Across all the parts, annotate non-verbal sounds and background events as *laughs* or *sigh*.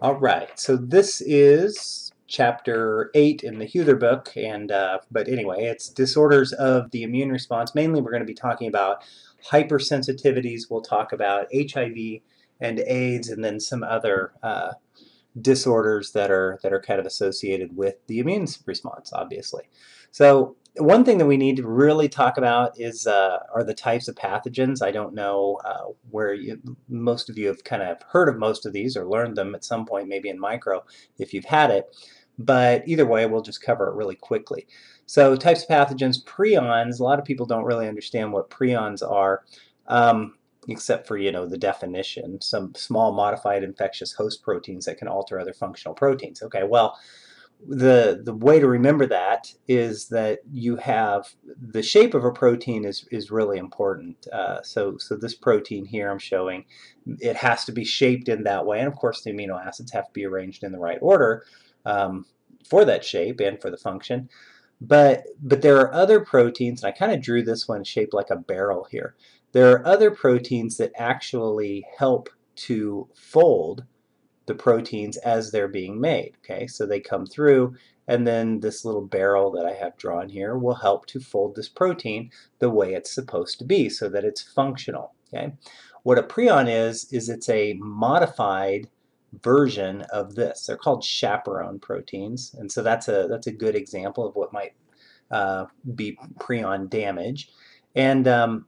All right, so this is chapter 8 in the Huether book, and uh, but anyway, it's disorders of the immune response. Mainly we're going to be talking about hypersensitivities, we'll talk about HIV and AIDS, and then some other uh, disorders that are that are kind of associated with the immune response, obviously. So one thing that we need to really talk about is uh, are the types of pathogens. I don't know uh, where you, most of you have kind of heard of most of these or learned them at some point, maybe in micro if you've had it. But either way, we'll just cover it really quickly. So types of pathogens, prions, a lot of people don't really understand what prions are. Um, except for you know the definition some small modified infectious host proteins that can alter other functional proteins okay well the the way to remember that is that you have the shape of a protein is is really important. Uh, so so this protein here I'm showing, it has to be shaped in that way, and of course the amino acids have to be arranged in the right order um, for that shape and for the function. But but there are other proteins, and I kind of drew this one shaped like a barrel here. There are other proteins that actually help to fold the proteins as they're being made. Okay, so they come through and then this little barrel that I have drawn here will help to fold this protein the way it's supposed to be so that it's functional. Okay, What a prion is, is it's a modified version of this. They're called chaperone proteins and so that's a, that's a good example of what might uh, be prion damage. And um,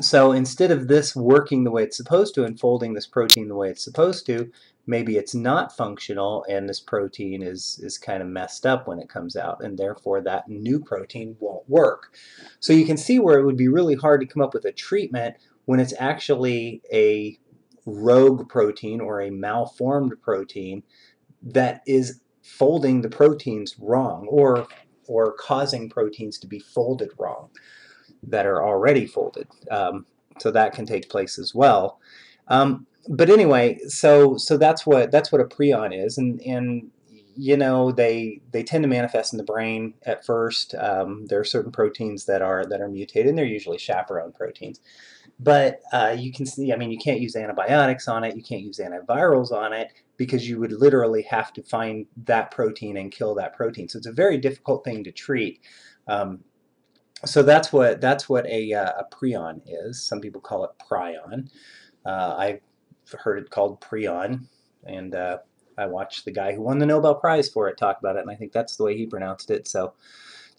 so instead of this working the way it's supposed to and folding this protein the way it's supposed to, maybe it's not functional and this protein is, is kind of messed up when it comes out and therefore that new protein won't work. So you can see where it would be really hard to come up with a treatment when it's actually a rogue protein or a malformed protein that is folding the proteins wrong or or causing proteins to be folded wrong that are already folded. Um, so that can take place as well. Um, but anyway, so so that's what that's what a prion is, and and you know they they tend to manifest in the brain at first. Um, there are certain proteins that are that are mutated, and they're usually chaperone proteins. But uh, you can see, I mean, you can't use antibiotics on it, you can't use antivirals on it, because you would literally have to find that protein and kill that protein. So it's a very difficult thing to treat. Um, so that's what that's what a, uh, a prion is. Some people call it prion. Uh, I've heard it called prion, and uh, I watched the guy who won the Nobel Prize for it talk about it, and I think that's the way he pronounced it. So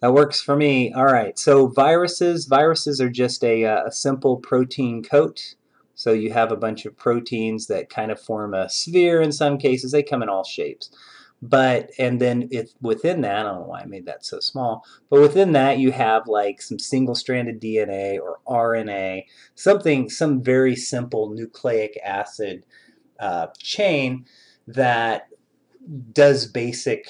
that works for me. All right. So viruses. Viruses are just a, uh, a simple protein coat. So you have a bunch of proteins that kind of form a sphere in some cases. They come in all shapes. But, and then if within that, I don't know why I made that so small, but within that you have like some single-stranded DNA or RNA, something, some very simple nucleic acid uh, chain that does basic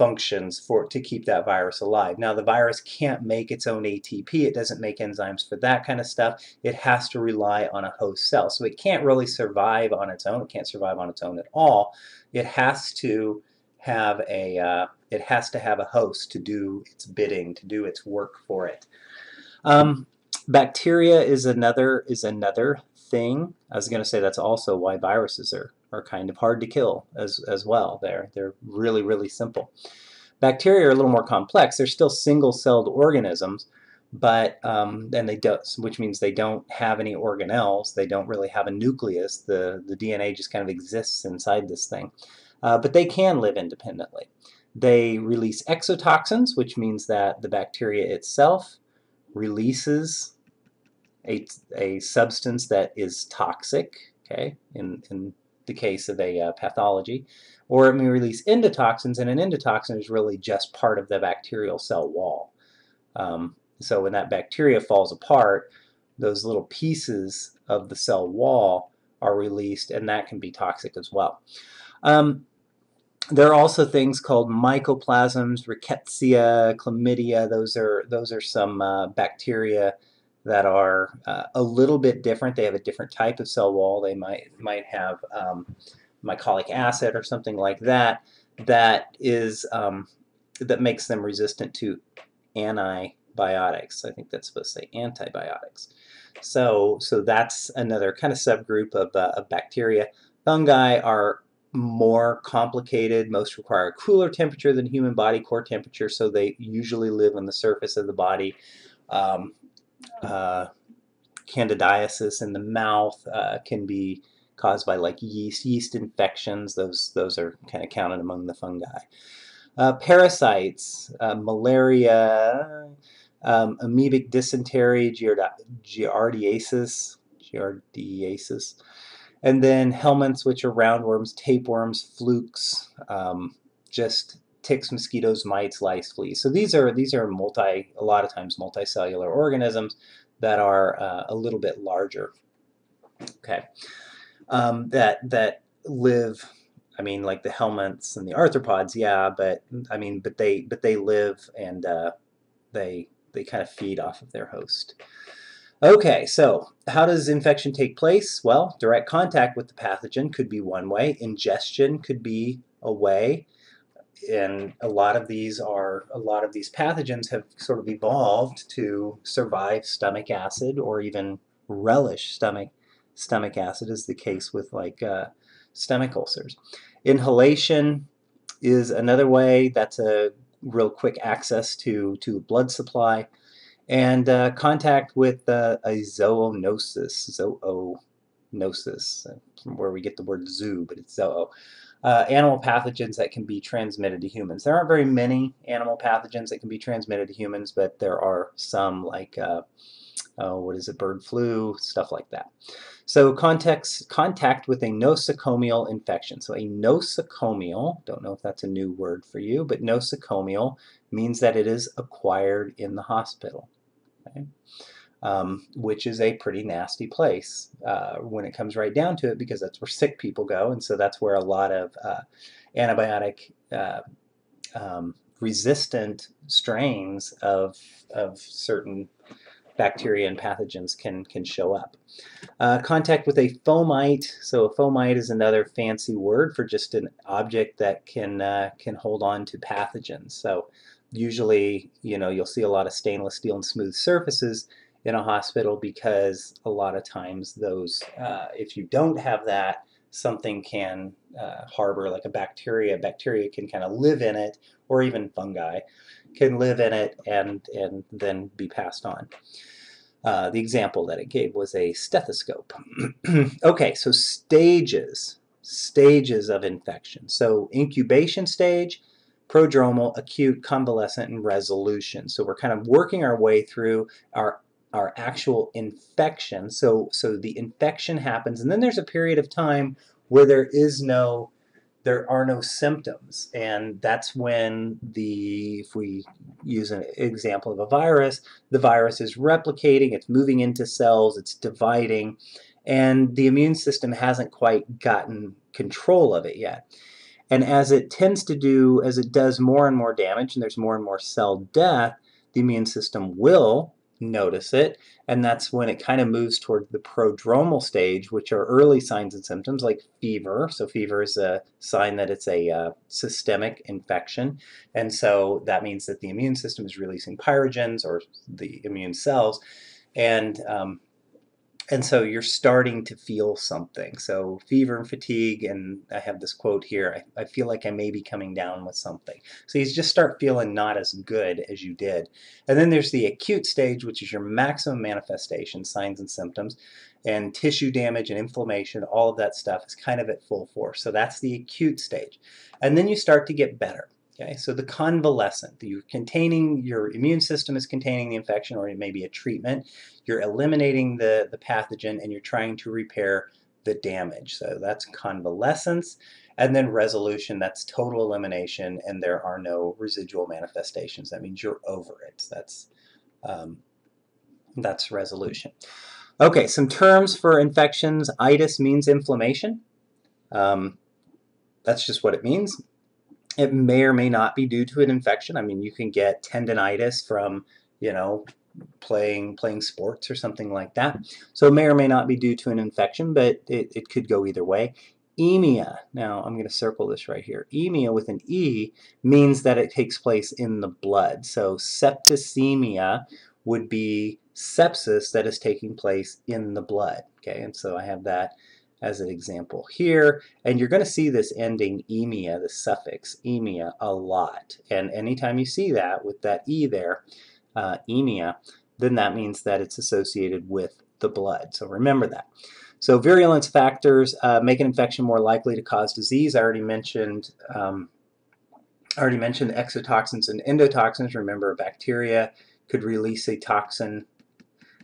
functions for to keep that virus alive. Now the virus can't make its own ATP, it doesn't make enzymes for that kind of stuff. It has to rely on a host cell. So it can't really survive on its own, it can't survive on its own at all. It has to have a uh, it has to have a host to do its bidding, to do its work for it. Um, bacteria is another is another thing. I was going to say that's also why viruses are are kind of hard to kill as as well. They're they're really really simple. Bacteria are a little more complex. They're still single-celled organisms, but um, and they don't, which means they don't have any organelles. They don't really have a nucleus. The the DNA just kind of exists inside this thing uh, but they can live independently. They release exotoxins, which means that the bacteria itself releases a, a substance that is toxic, okay, in, in the case of a uh, pathology, or it may release endotoxins, and an endotoxin is really just part of the bacterial cell wall. Um, so when that bacteria falls apart, those little pieces of the cell wall are released, and that can be toxic as well. Um, there are also things called mycoplasms, rickettsia, chlamydia. Those are those are some uh, bacteria that are uh, a little bit different. They have a different type of cell wall. They might might have um, mycolic acid or something like that. That is um, that makes them resistant to antibiotics. I think that's supposed to say antibiotics. So so that's another kind of subgroup of, uh, of bacteria. Fungi are more complicated. Most require a cooler temperature than human body core temperature, so they usually live on the surface of the body. Um, uh, candidiasis in the mouth uh, can be caused by like yeast, yeast infections. Those those are kind of counted among the fungi. Uh, parasites, uh, malaria, um, amoebic dysentery, giardiasis, giardiasis, and then helminths, which are roundworms, tapeworms, flukes, um, just ticks, mosquitoes, mites, lice, fleas. So these are these are multi, a lot of times multicellular organisms that are uh, a little bit larger. Okay, um, that that live. I mean, like the helminths and the arthropods, yeah, but I mean, but they but they live and uh, they they kind of feed off of their host. Okay, so how does infection take place? Well, direct contact with the pathogen could be one way. Ingestion could be a way. And a lot of these are, a lot of these pathogens have sort of evolved to survive stomach acid or even relish stomach, stomach acid is the case with like uh, stomach ulcers. Inhalation is another way. That's a real quick access to, to blood supply and uh, contact with uh, a zoonosis, zoonosis, where we get the word zoo, but it's zoo. Uh, animal pathogens that can be transmitted to humans. There aren't very many animal pathogens that can be transmitted to humans, but there are some like, uh, oh, what is it, bird flu, stuff like that. So context, contact with a nosocomial infection. So a nosocomial, don't know if that's a new word for you, but nosocomial means that it is acquired in the hospital Um, which is a pretty nasty place uh, when it comes right down to it because that's where sick people go, and so that's where a lot of uh, antibiotic uh, um, resistant strains of, of certain bacteria and pathogens can, can show up. Uh, contact with a fomite, so a fomite is another fancy word for just an object that can, uh, can hold on to pathogens. So usually, you know, you'll see a lot of stainless steel and smooth surfaces in a hospital because a lot of times those, uh, if you don't have that, something can uh, harbor like a bacteria. Bacteria can kind of live in it, or even fungi can live in it and, and then be passed on. Uh, the example that it gave was a stethoscope. *clears throat* okay, so stages, stages of infection. So incubation stage, prodromal, acute, convalescent, and resolution. So we're kind of working our way through our our actual infection. So so the infection happens, and then there's a period of time where there is no there are no symptoms and that's when the if we use an example of a virus the virus is replicating it's moving into cells it's dividing and the immune system hasn't quite gotten control of it yet and as it tends to do, as it does more and more damage and there's more and more cell death, the immune system will notice it. And that's when it kind of moves toward the prodromal stage, which are early signs and symptoms like fever. So fever is a sign that it's a uh, systemic infection. And so that means that the immune system is releasing pyrogens or the immune cells. And um, and so you're starting to feel something. So fever and fatigue, and I have this quote here, I, I, feel like I may be coming down with something. So you just start feeling not as good as you did. And then there's the acute stage, which is your maximum manifestation, signs and symptoms, and tissue damage and inflammation, all of that stuff is kind of at full force. So that's the acute stage. And then you start to get better. Okay, so the convalescent, you're containing, your immune system is containing the infection or it may be a treatment. You're eliminating the, the pathogen and you're trying to repair the damage. So that's convalescence. And then resolution, that's total elimination and there are no residual manifestations. That means you're over it. That's, um, that's resolution. Okay, some terms for infections. Itis means inflammation. Um, that's just what it means. It may or may not be due to an infection. I mean, you can get tendonitis from, you know, playing playing sports or something like that. So it may or may not be due to an infection, but it, it could go either way. Emia, now I'm going to circle this right here. Emia with an E means that it takes place in the blood. So septicemia would be sepsis that is taking place in the blood. Okay, and so I have that as an example here. And you're going to see this ending emia, the suffix emia, a lot. And anytime you see that with that e there, uh, emia, then that means that it's associated with the blood. So remember that. So virulence factors uh, make an infection more likely to cause disease. I already mentioned um, I already mentioned exotoxins and endotoxins. Remember, bacteria could release a toxin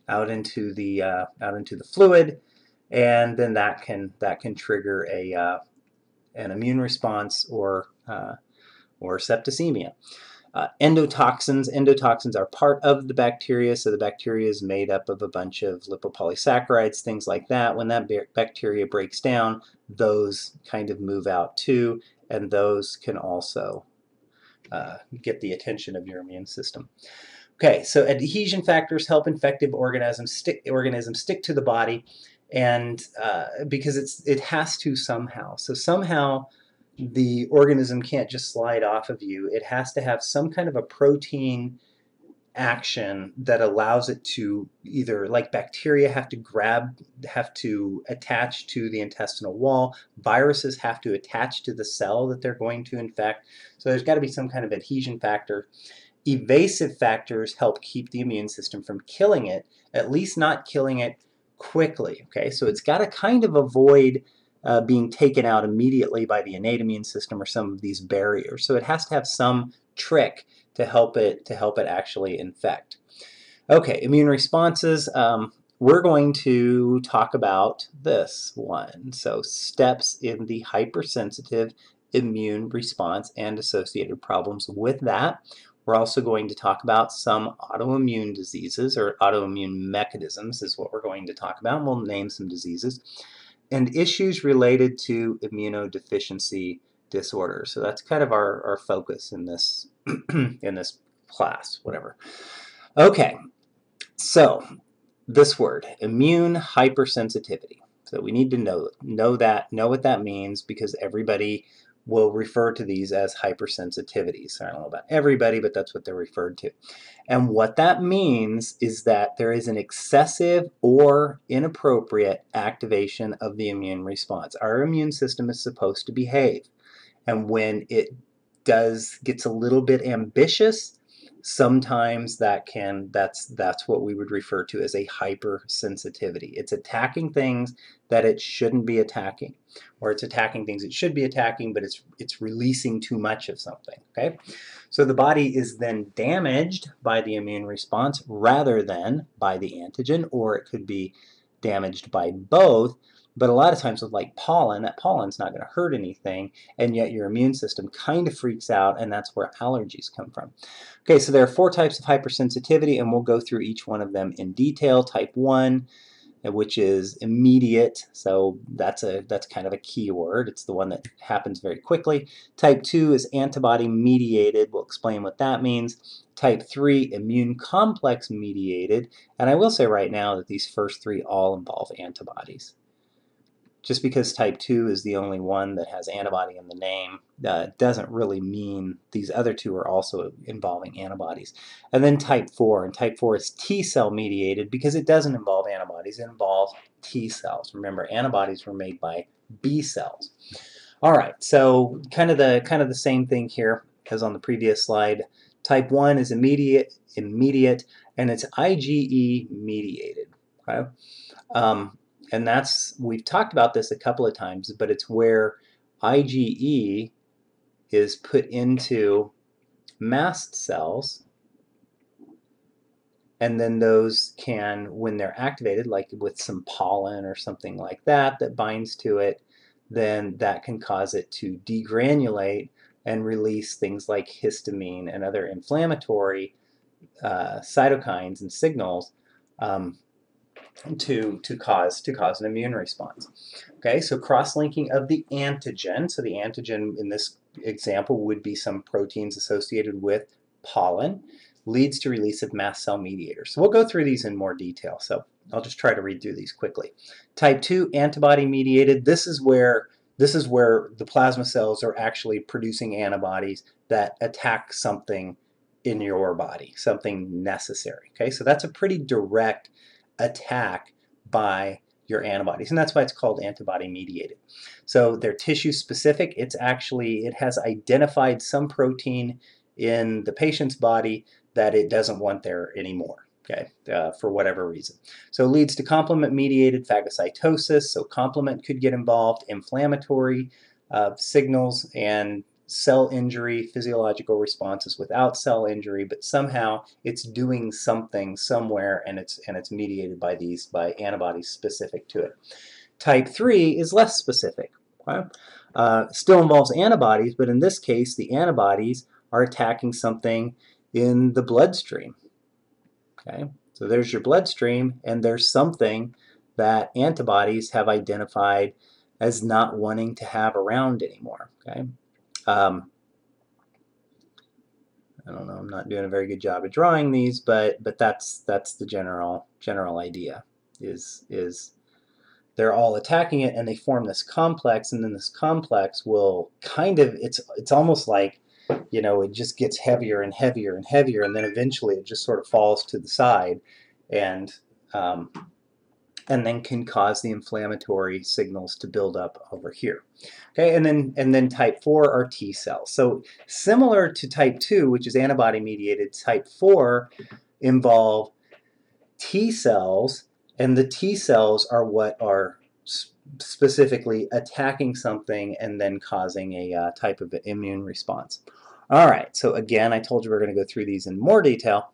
out into the uh, out into the fluid, and then that can that can trigger a uh, an immune response or uh, or septicemia. Uh, endotoxins. Endotoxins are part of the bacteria, so the bacteria is made up of a bunch of lipopolysaccharides, things like that. When that bacteria breaks down, those kind of move out too, and those can also uh, get the attention of your immune system. Okay, so adhesion factors help infective organisms stick organisms stick to the body, and uh, because it's it has to somehow. So somehow the organism can't just slide off of you. It has to have some kind of a protein action that allows it to either like bacteria have to grab have to attach to the intestinal wall viruses have to attach to the cell that they're going to infect so there's got to be some kind of adhesion factor evasive factors help keep the immune system from killing it at least not killing it quickly okay so it's got to kind of avoid uh, being taken out immediately by the innate immune system or some of these barriers. So it has to have some trick to help it to help it actually infect. Okay, immune responses. Um, we're going to talk about this one. So steps in the hypersensitive immune response and associated problems with that. We're also going to talk about some autoimmune diseases or autoimmune mechanisms is what we're going to talk about. We'll name some diseases and issues related to immunodeficiency disorders. So that's kind of our, our focus in this *clears throat* in this class, whatever. Okay, so this word, immune hypersensitivity. So we need to know know that, know what that means because everybody will refer to these as hypersensitivities. I don't know about everybody, but that's what they're referred to. And what that means is that there is an excessive or inappropriate activation of the immune response. Our immune system is supposed to behave. And when it does gets a little bit ambitious, sometimes that can that's that's what we would refer to as a hypersensitivity. It's attacking things that it shouldn't be attacking or it's attacking things it should be attacking but it's it's releasing too much of something okay? So the body is then damaged by the immune response rather than by the antigen or it could be damaged by both but a lot of times with like pollen, that pollen's not going to hurt anything, and yet your immune system kind of freaks out, and that's where allergies come from. Okay, so there are four types of hypersensitivity, and we'll go through each one of them in detail. Type 1, uh, which is immediate, so that's a that's kind of a key word. It's the one that happens very quickly. Type 2 is antibody mediated. We'll explain what that means. Type 3, immune complex mediated, and I will say right now that these first three all involve antibodies just because type 2 is the only one that has antibody in the name uh, doesn't really mean these other two are also involving antibodies. And then type 4, and type 4 is T cell mediated because it doesn't involve antibodies, it involves T cells. Remember, antibodies were made by B cells. All right, so kind of the kind of the same thing here as on the previous slide. Type 1 is immediate, immediate, and it's IgE mediated. Okay? Um, and that's, we've talked about this a couple of times, but it's where IgE is put into mast cells. And then those can, when they're activated, like with some pollen or something like that that binds to it, then that can cause it to degranulate and release things like histamine and other inflammatory uh, cytokines and signals um, to, to, cause, to cause an immune response. Okay, so cross-linking of the antigen. So the antigen in this example would be some proteins associated with pollen leads to release of mast cell mediators. So we'll go through these in more detail. So I'll just try to read through these quickly. Type 2 antibody mediated. This is where this is where the plasma cells are actually producing antibodies that attack something in your body, something necessary. Okay, so that's a pretty direct attack by your antibodies, and that's why it's called antibody mediated. So they're tissue specific. It's actually, it has identified some protein in the patient's body that it doesn't want there anymore, okay, uh, for whatever reason. So it leads to complement mediated phagocytosis, so complement could get involved, inflammatory uh, signals, and cell injury, physiological responses without cell injury, but somehow it's doing something somewhere and it's and it's mediated by these by antibodies specific to it. Type 3 is less specific. Okay? Uh, still involves antibodies, but in this case the antibodies are attacking something in the bloodstream. Okay, so there's your bloodstream and there's something that antibodies have identified as not wanting to have around anymore. Okay, um, I don't know. I'm not doing a very good job of drawing these, but but that's that's the general general idea. Is is they're all attacking it and they form this complex, and then this complex will kind of it's it's almost like you know it just gets heavier and heavier and heavier, and then eventually it just sort of falls to the side, and um, and then can cause the inflammatory signals to build up over here. Okay, and then and then type 4 are T cells. So similar to type 2, which is antibody mediated, type 4 involve T cells, and the T cells are what are specifically attacking something and then causing a uh, type of immune response. All right, so again, I told you we are going to go through these in more detail.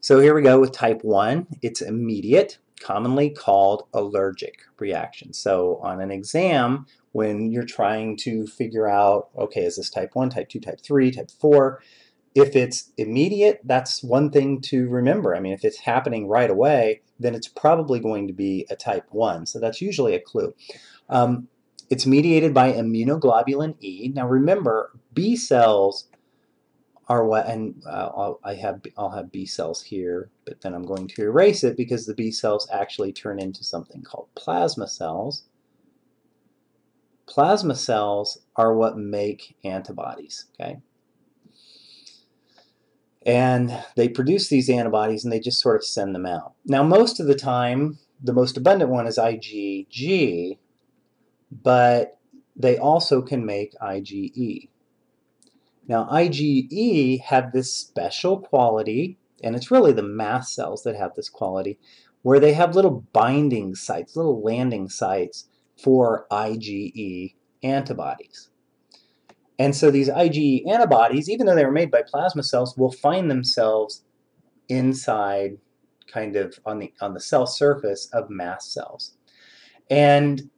So here we go with type 1. It's immediate commonly called allergic reaction. So on an exam, when you're trying to figure out, okay, is this type 1, type 2, type 3, type 4, if it's immediate, that's one thing to remember. I mean, if it's happening right away, then it's probably going to be a type 1. So that's usually a clue. Um, it's mediated by immunoglobulin E. Now remember, B cells are what, and uh, I'll, I have, I'll have B cells here, but then I'm going to erase it because the B cells actually turn into something called plasma cells. Plasma cells are what make antibodies, okay? And they produce these antibodies and they just sort of send them out. Now, most of the time, the most abundant one is IgG, but they also can make IgE. Now IgE have this special quality, and it's really the mast cells that have this quality, where they have little binding sites, little landing sites for IgE antibodies. And so these IgE antibodies, even though they were made by plasma cells, will find themselves inside kind of on the on the cell surface of mast cells. And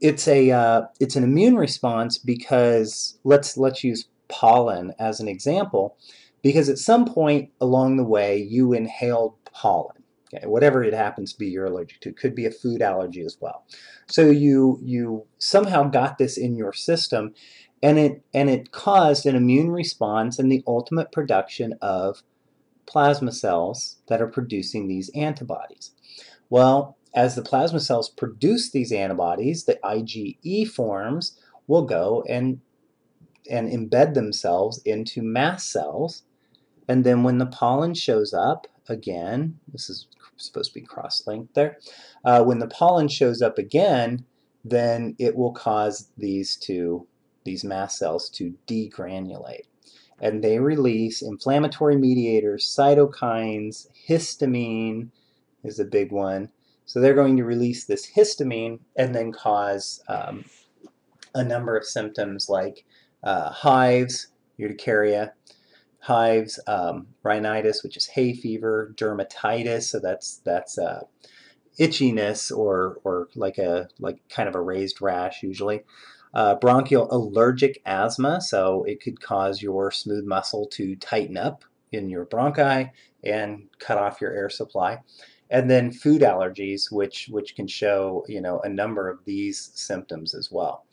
it's a uh, it's an immune response because let's let's use pollen as an example because at some point along the way you inhaled pollen. Okay, whatever it happens to be you're allergic to. It could be a food allergy as well. So you you somehow got this in your system and it and it caused an immune response and the ultimate production of plasma cells that are producing these antibodies. Well, as the plasma cells produce these antibodies, the IgE forms will go and and embed themselves into mast cells. And then when the pollen shows up, again, this is supposed to be cross-linked there, uh, when the pollen shows up again, then it will cause these to these mast cells to degranulate. And they release inflammatory mediators, cytokines, histamine is a big one. So they're going to release this histamine and then cause um, a number of symptoms like uh, hives, urticaria, hives, um, rhinitis, which is hay fever, dermatitis, so that's that's uh, itchiness or or like a like kind of a raised rash usually. Uh, bronchial allergic asthma, so it could cause your smooth muscle to tighten up in your bronchi and cut off your air supply. And then food allergies, which which can show you know a number of these symptoms as well.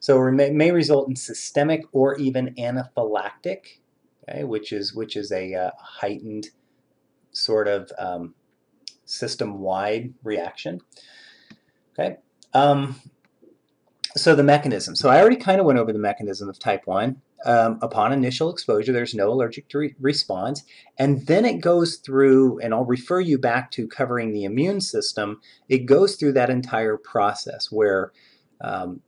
So it may, may result in systemic or even anaphylactic, okay, which is which is a uh, heightened sort of um, system-wide reaction. Okay. Um, so the mechanism. So I already kind of went over the mechanism of type 1. um, upon initial exposure, there's no allergic re response. And then it goes through, and I'll refer you back to covering the immune system, it goes through that entire process where um,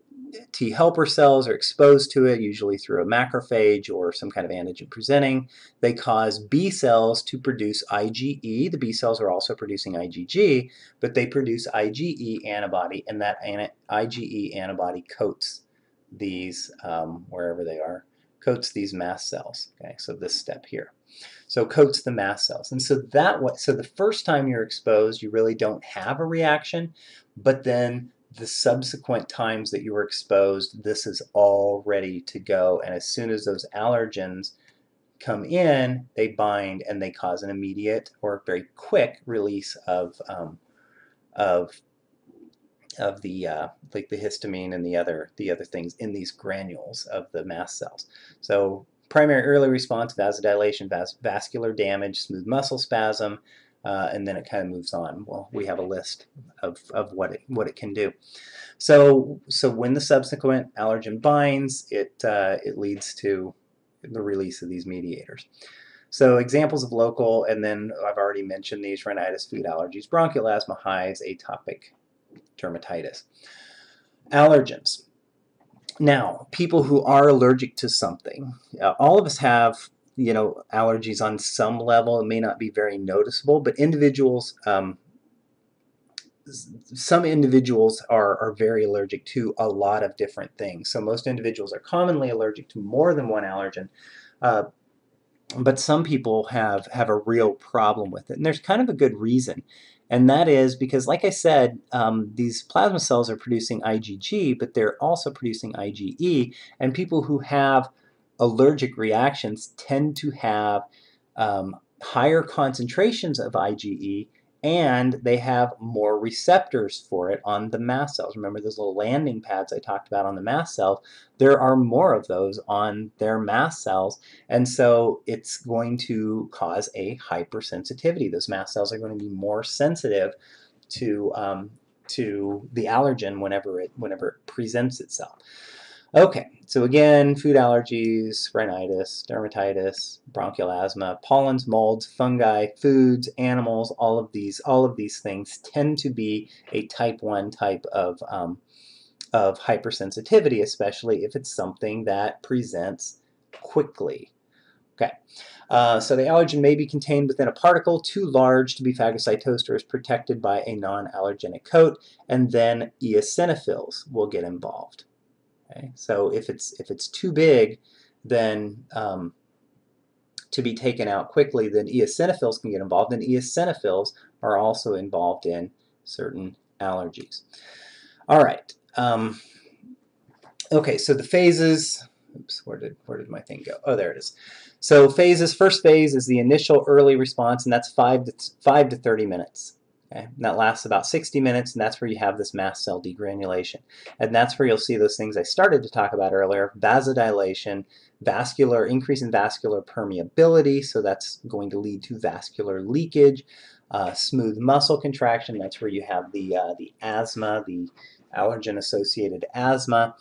T helper cells are exposed to it, usually through a macrophage or some kind of antigen presenting. They cause B cells to produce IgE. The B cells are also producing IgG, but they produce IgE antibody, and that IgE antibody coats these, um, wherever they are, coats these mast cells. Okay, so this step here. So coats the mast cells. And so that what so the first time you're exposed, you really don't have a reaction, but then the subsequent times that you were exposed, this is all ready to go. And as soon as those allergens come in, they bind and they cause an immediate or very quick release of um, of of the uh, like the histamine and the other the other things in these granules of the mast cells. So primary early response, vasodilation, vas vascular damage, smooth muscle spasm, uh, and then it kind of moves on. Well, we have a list of, of what it what it can do. So so when the subsequent allergen binds, it uh, it leads to the release of these mediators. So examples of local, and then I've already mentioned these: rhinitis, food allergies, bronchial asthma, hives, atopic dermatitis. Allergens. Now, people who are allergic to something, uh, all of us have you know allergies on some level. It may not be very noticeable, but individuals, um, some individuals are, are very allergic to a lot of different things. So most individuals are commonly allergic to more than one allergen. Uh, but some people have have a real problem with it and there's kind of a good reason and that is because like i said um, these plasma cells are producing igg but they're also producing ige and people who have allergic reactions tend to have um, higher concentrations of IgE and they have more receptors for it on the mast cells. Remember those little landing pads I talked about on the mast cells? There are more of those on their mast cells, and so it's going to cause a hypersensitivity. Those mast cells are going to be more sensitive to um, to the allergen whenever it whenever it presents itself. Okay, so again, food allergies, rhinitis, dermatitis, bronchial asthma, pollens, molds, fungi, foods, animals, all of these, all of these things tend to be a type 1 type of, um, of hypersensitivity, especially if it's something that presents quickly. Okay, uh, so the allergen may be contained within a particle too large to be phagocytosed or is protected by a non-allergenic coat, and then eosinophils will get involved. Okay? So if it's if it's too big, then um, to be taken out quickly, then eosinophils can get involved, and eosinophils are also involved in certain allergies. All right. Um, okay, so the phases. Oops, where did where did my thing go? Oh, there it is. So phases. First phase is the initial early response, and that's five to five to thirty minutes. Okay? And that lasts about 60 minutes, and that's where you have this mast cell degranulation. And that's where you'll see those things I started to talk about earlier, vasodilation, vascular increase in vascular permeability, so that's going to lead to vascular leakage, uh, smooth muscle contraction, that's where you have the, uh, the asthma, the allergen-associated asthma.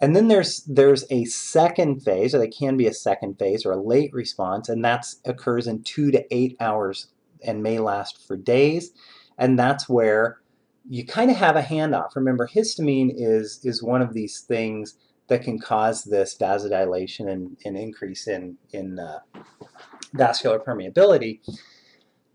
And then there's there's a second phase, or there can be a second phase or a late response, and that occurs in two to eight hours and may last for days and that's where you kind of have a handoff. Remember, histamine is is one of these things that can cause this vasodilation and, and increase in in uh, vascular permeability.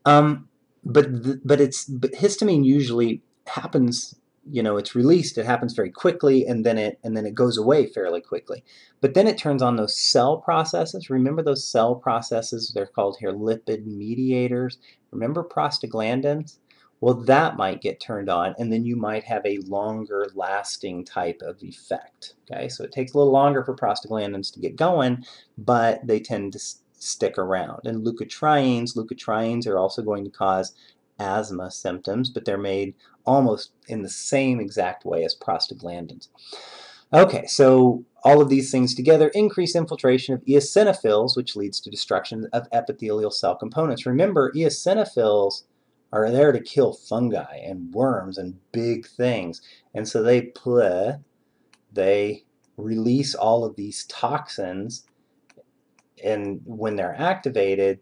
Um, but but it's but histamine usually happens. You know, it's released. It happens very quickly, and then it and then it goes away fairly quickly. But then it turns on those cell processes. Remember those cell processes? They're called here lipid mediators. Remember prostaglandins? Well that might get turned on and then you might have a longer lasting type of effect okay? So it takes a little longer for prostaglandins to get going but they tend to stick around. And leukotrienes leukotrienes are also going to cause asthma symptoms but they're made almost in the same exact way as prostaglandins. Okay so all of these things together increase infiltration of eosinophils which leads to destruction of epithelial cell components. Remember eosinophils are there to kill fungi and worms and big things. And so they play, they release all of these toxins and when they're activated,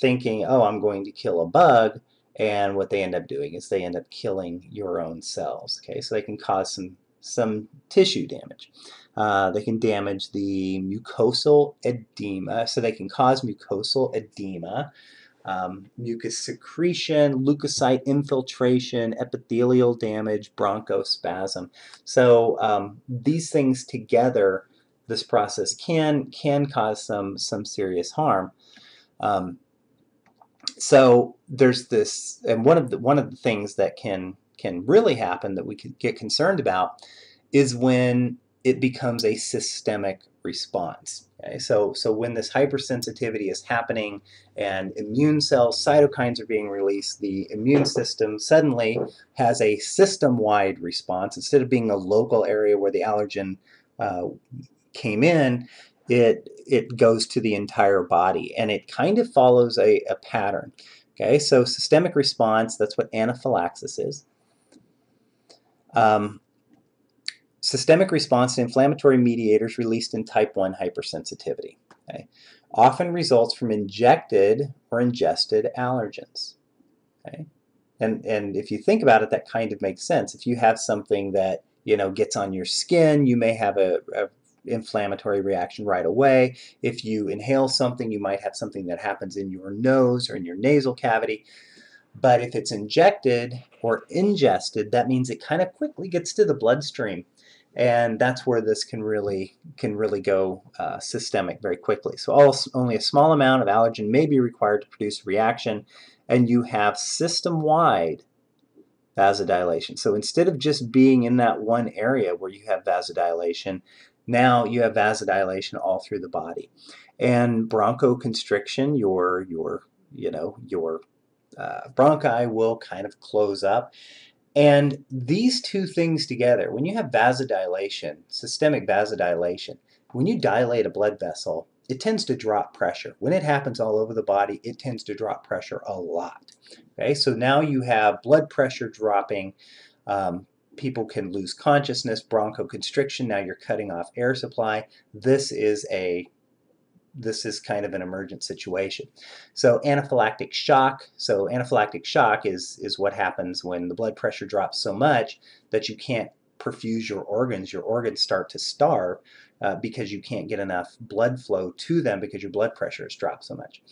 thinking, oh, I'm going to kill a bug, and what they end up doing is they end up killing your own cells. Okay, so they can cause some some tissue damage. Uh, they can damage the mucosal edema, so they can cause mucosal edema, um, mucus secretion, leukocyte infiltration, epithelial damage, bronchospasm. So um, these things together, this process can can cause some some serious harm. Um, so there's this, and one of the one of the things that can can really happen that we could get concerned about is when it becomes a systemic response. Okay? So, so when this hypersensitivity is happening and immune cells, cytokines are being released, the immune system suddenly has a system-wide response. Instead of being a local area where the allergen uh, came in, it, it goes to the entire body and it kind of follows a, a pattern. Okay, so systemic response, that's what anaphylaxis is. Um, systemic response to inflammatory mediators released in type 1 hypersensitivity. Okay? Often results from injected or ingested allergens. Okay? And, and if you think about it, that kind of makes sense. If you have something that you know gets on your skin, you may have a, a inflammatory reaction right away. If you inhale something, you might have something that happens in your nose or in your nasal cavity. But if it's injected or ingested, that means it kind of quickly gets to the bloodstream. And that's where this can really can really go uh, systemic very quickly. So all, only a small amount of allergen may be required to produce a reaction, and you have system-wide vasodilation. So instead of just being in that one area where you have vasodilation, now you have vasodilation all through the body. And bronchoconstriction, your, your, you know, your uh, bronchi will kind of close up. And these two things together, when you have vasodilation, systemic vasodilation, when you dilate a blood vessel, it tends to drop pressure. When it happens all over the body, it tends to drop pressure a lot. Okay, so now you have blood pressure dropping, um, people can lose consciousness, bronchoconstriction, now you're cutting off air supply. This is a this is kind of an emergent situation. So anaphylactic shock, so anaphylactic shock is, is what happens when the blood pressure drops so much that you can't perfuse your organs. Your organs start to starve uh, because you can't get enough blood flow to them because your blood pressure has dropped so much.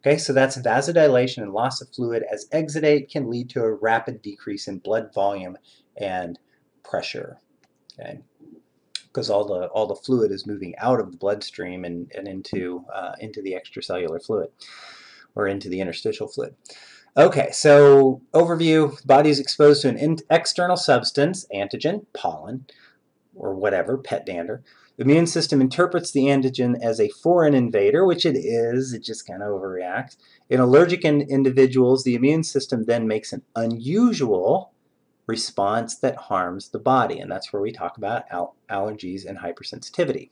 Okay, so that's vasodilation and loss of fluid as exudate can lead to a rapid decrease in blood volume and pressure. Okay, because all the all the fluid is moving out of the bloodstream and, and into uh, into the extracellular fluid or into the interstitial fluid. Okay, so overview: body is exposed to an external substance, antigen, pollen, or whatever, pet dander. The immune system interprets the antigen as a foreign invader, which it is. It just kind of overreacts. In allergic in individuals, the immune system then makes an unusual response that harms the body. And that's where we talk about al allergies and hypersensitivity.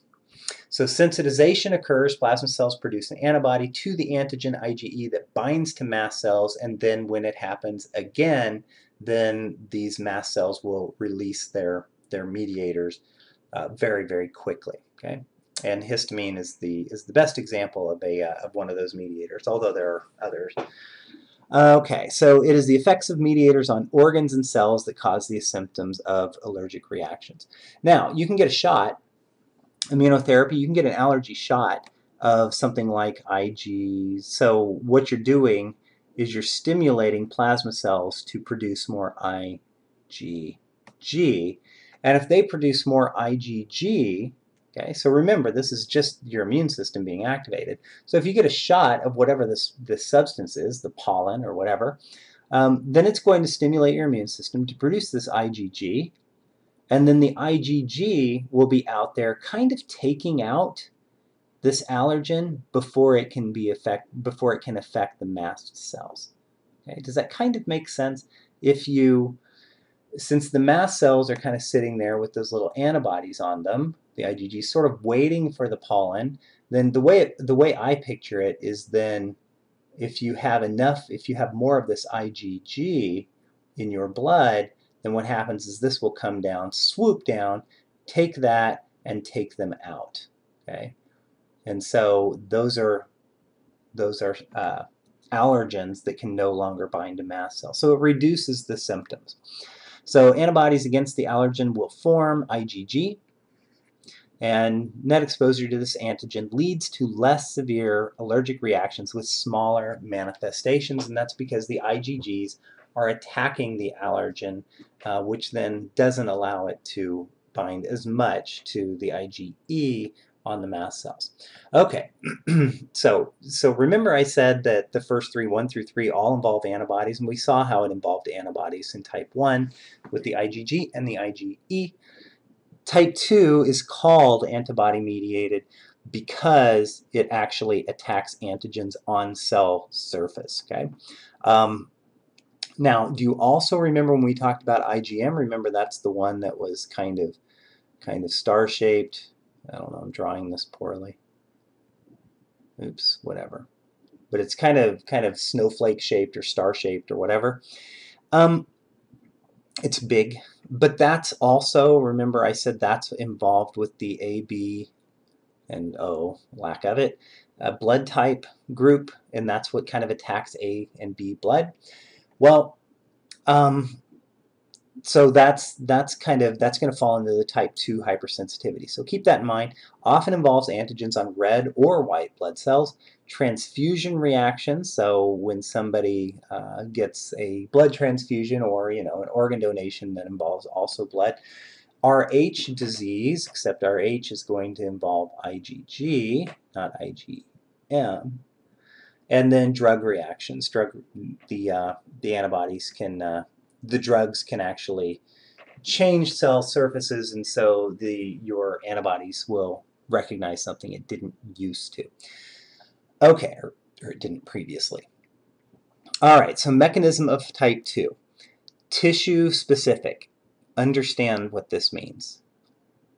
So sensitization occurs, plasma cells produce an antibody to the antigen IgE that binds to mast cells, and then when it happens again, then these mast cells will release their, their mediators uh, very, very quickly. Okay, And histamine is the, is the best example of, a, uh, of one of those mediators, although there are others. Okay, so it is the effects of mediators on organs and cells that cause these symptoms of allergic reactions. Now, you can get a shot, immunotherapy, you can get an allergy shot of something like Ig. So what you're doing is you're stimulating plasma cells to produce more IgG. And if they produce more IgG, Okay, so remember, this is just your immune system being activated. So if you get a shot of whatever this, this substance is, the pollen or whatever, um, then it's going to stimulate your immune system to produce this IgG, and then the IgG will be out there kind of taking out this allergen before it can be affect before it can affect the mast cells. Okay, does that kind of make sense? If you since the mast cells are kind of sitting there with those little antibodies on them, the IgG, sort of waiting for the pollen, then the way it, the way I picture it is then if you have enough, if you have more of this IgG in your blood, then what happens is this will come down, swoop down, take that, and take them out. Okay, And so those are those are uh, allergens that can no longer bind to mast cells. So it reduces the symptoms. So antibodies against the allergen will form IgG, and net exposure to this antigen leads to less severe allergic reactions with smaller manifestations, and that's because the IgGs are attacking the allergen, uh, which then doesn't allow it to bind as much to the IgE on the mast cells. Okay, *clears throat* so so remember I said that the first three, 1 through 3, all involve antibodies, and we saw how it involved antibodies in type 1 with the IgG and the IgE. Type 2 is called antibody-mediated because it actually attacks antigens on cell surface, okay? Um, now, do you also remember when we talked about IgM? Remember that's the one that was kind of kind of star-shaped, I don't know, I'm drawing this poorly. Oops, whatever. But it's kind of kind of snowflake shaped or star shaped or whatever. Um, it's big, but that's also, remember I said that's involved with the A, B, and O, lack of it, a blood type group, and that's what kind of attacks A and B blood. Well, um, so that's that's kind of that's going to fall into the type 2 hypersensitivity. So keep that in mind. Often involves antigens on red or white blood cells. Transfusion reactions. So when somebody uh, gets a blood transfusion or you know an organ donation that involves also blood. RH disease, except RH is going to involve IgG, not IgM. And then drug reactions. Drug the uh, the antibodies can uh, the drugs can actually change cell surfaces and so the your antibodies will recognize something it didn't used to. Okay, or, or it didn't previously. All right, so mechanism of type 2. Tissue specific. Understand what this means.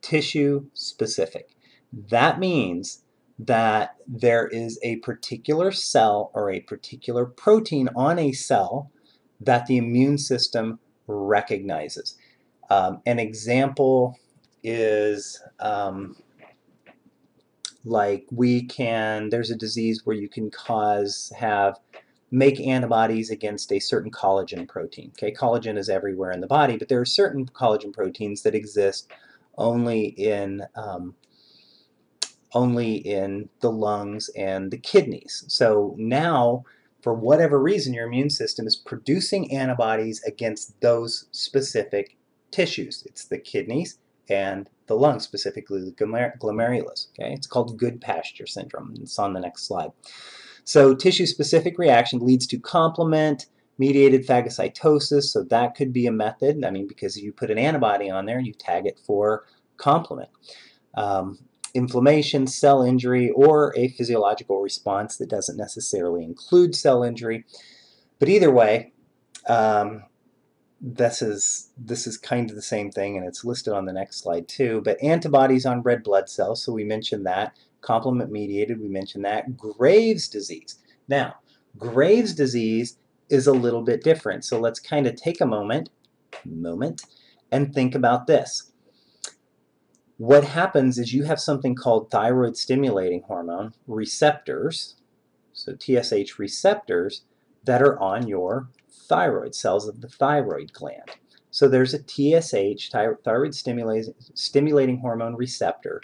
Tissue specific. That means that there is a particular cell or a particular protein on a cell that the immune system recognizes. Um, an example is um, like we can, there's a disease where you can cause, have, make antibodies against a certain collagen protein. Okay, collagen is everywhere in the body, but there are certain collagen proteins that exist only in um, only in the lungs and the kidneys. So now for whatever reason, your immune system is producing antibodies against those specific tissues. It's the kidneys and the lungs, specifically the glomerulus. Okay, It's called Goodpasture syndrome. It's on the next slide. So tissue-specific reaction leads to complement mediated phagocytosis, so that could be a method. I mean, because you put an antibody on there, and you tag it for complement. Um, inflammation, cell injury, or a physiological response that doesn't necessarily include cell injury. But either way, um, this is this is kind of the same thing, and it's listed on the next slide too. But antibodies on red blood cells, so we mentioned that. Complement mediated, we mentioned that. Graves' disease. Now, Graves' disease is a little bit different. So let's kind of take a moment, moment, and think about this what happens is you have something called thyroid stimulating hormone receptors, so TSH receptors, that are on your thyroid cells of the thyroid gland. So there's a TSH, thyroid stimulating, hormone receptor,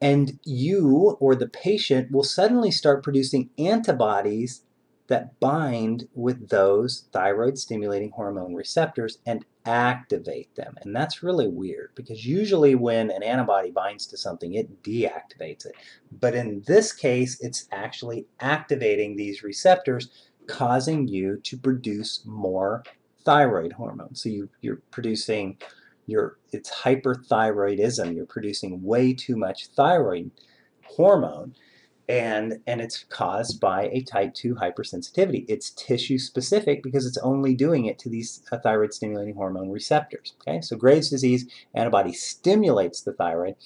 and you or the patient will suddenly start producing antibodies that bind with those thyroid stimulating hormone receptors and activate them. And that's really weird because usually when an antibody binds to something, it deactivates it. But in this case, it's actually activating these receptors, causing you to produce more thyroid hormone. So you, you're producing your it's hyperthyroidism. You're producing way too much thyroid hormone and and it's caused by a type 2 hypersensitivity. It's tissue specific because it's only doing it to these uh, thyroid stimulating hormone receptors. Okay, so Graves' disease antibody stimulates the thyroid.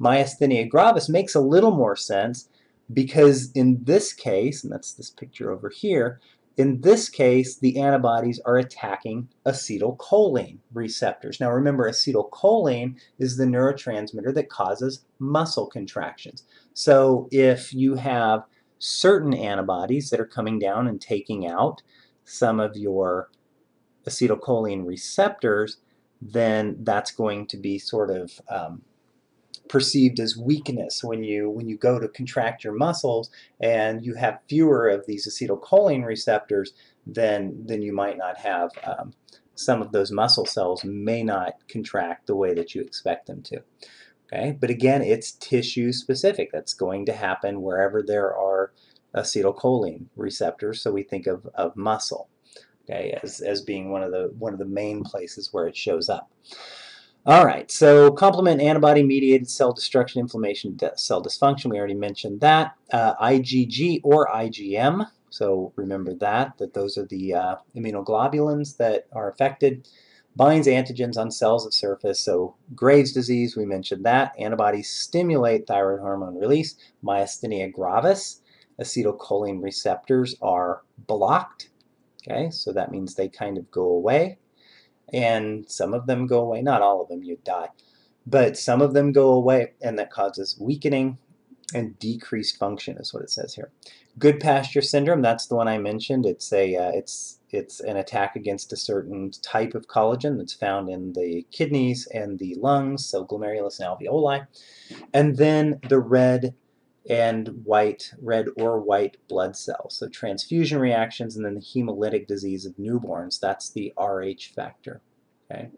Myasthenia gravis makes a little more sense because in this case, and that's this picture over here, In this case, the antibodies are attacking acetylcholine receptors. Now remember, acetylcholine is the neurotransmitter that causes muscle contractions. So if you have certain antibodies that are coming down and taking out some of your acetylcholine receptors, then that's going to be sort of um, perceived as weakness when you when you go to contract your muscles and you have fewer of these acetylcholine receptors then then you might not have um, some of those muscle cells may not contract the way that you expect them to okay but again it's tissue specific that's going to happen wherever there are acetylcholine receptors so we think of, of muscle okay as, as being one of the one of the main places where it shows up all right, so complement antibody-mediated cell destruction, inflammation, cell dysfunction. We already mentioned that. Uh, IgG or IgM. So remember that, that those are the uh, immunoglobulins that are affected. Binds antigens on cells of surface. So Graves' disease, we mentioned that. Antibodies stimulate thyroid hormone release. Myasthenia gravis. Acetylcholine receptors are blocked. Okay, so that means they kind of go away and some of them go away. Not all of them, you die. But some of them go away, and that causes weakening and decreased function is what it says here. Good Goodpasture syndrome, that's the one I mentioned. It's a uh, it's it's an attack against a certain type of collagen that's found in the kidneys and the lungs, so glomerulus and alveoli. And then the red and white, red or white blood cells. So transfusion reactions and then the hemolytic disease of newborns, that's the Rh factor. Okay,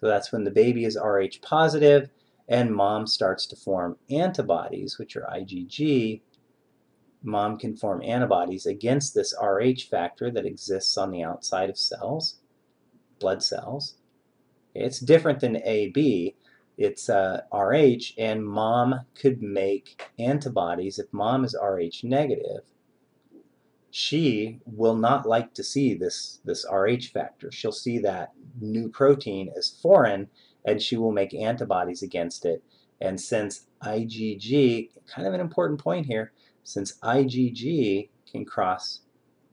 So that's when the baby is Rh positive and mom starts to form antibodies, which are IgG. Mom can form antibodies against this Rh factor that exists on the outside of cells, blood cells. It's different than AB it's uh, Rh, and mom could make antibodies. If mom is Rh negative, she will not like to see this, this Rh factor. She'll see that new protein as foreign, and she will make antibodies against it. And since IgG, kind of an important point here, since IgG can cross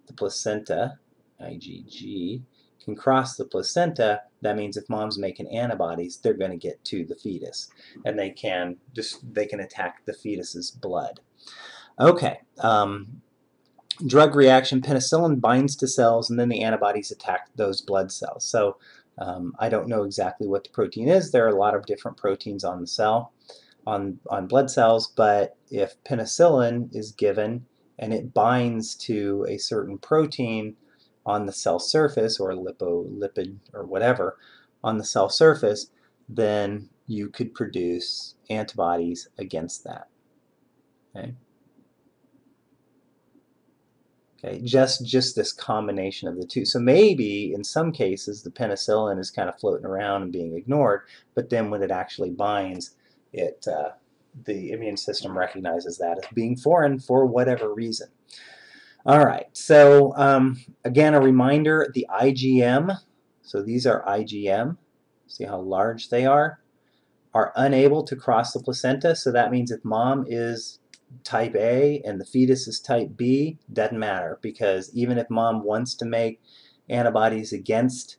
the placenta, IgG can cross the placenta, that means if mom's making antibodies, they're going to get to the fetus, and they can just they can attack the fetus's blood. Okay. Um, drug reaction, penicillin binds to cells, and then the antibodies attack those blood cells. So um, I don't know exactly what the protein is. There are a lot of different proteins on the cell, on, on blood cells, but if penicillin is given and it binds to a certain protein, on the cell surface or lipid or whatever on the cell surface, then you could produce antibodies against that. Okay. Okay, just just this combination of the two. So maybe in some cases the penicillin is kind of floating around and being ignored, but then when it actually binds, it uh, the immune system recognizes that as being foreign for whatever reason. All right, so um, again, a reminder, the IgM, so these are IgM, see how large they are, are unable to cross the placenta, so that means if mom is type A and the fetus is type B, doesn't matter, because even if mom wants to make antibodies against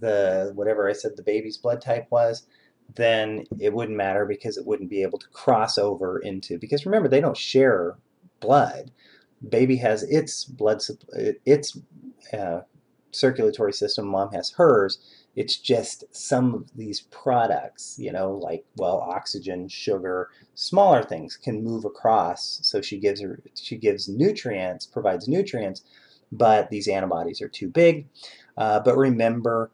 the, whatever I said the baby's blood type was, then it wouldn't matter because it wouldn't be able to cross over into, because remember, they don't share blood. Baby has its blood its uh, circulatory system mom has hers. It's just some of these products you know like well oxygen sugar smaller things can move across. So she gives her she gives nutrients provides nutrients but these antibodies are too big. Uh, but remember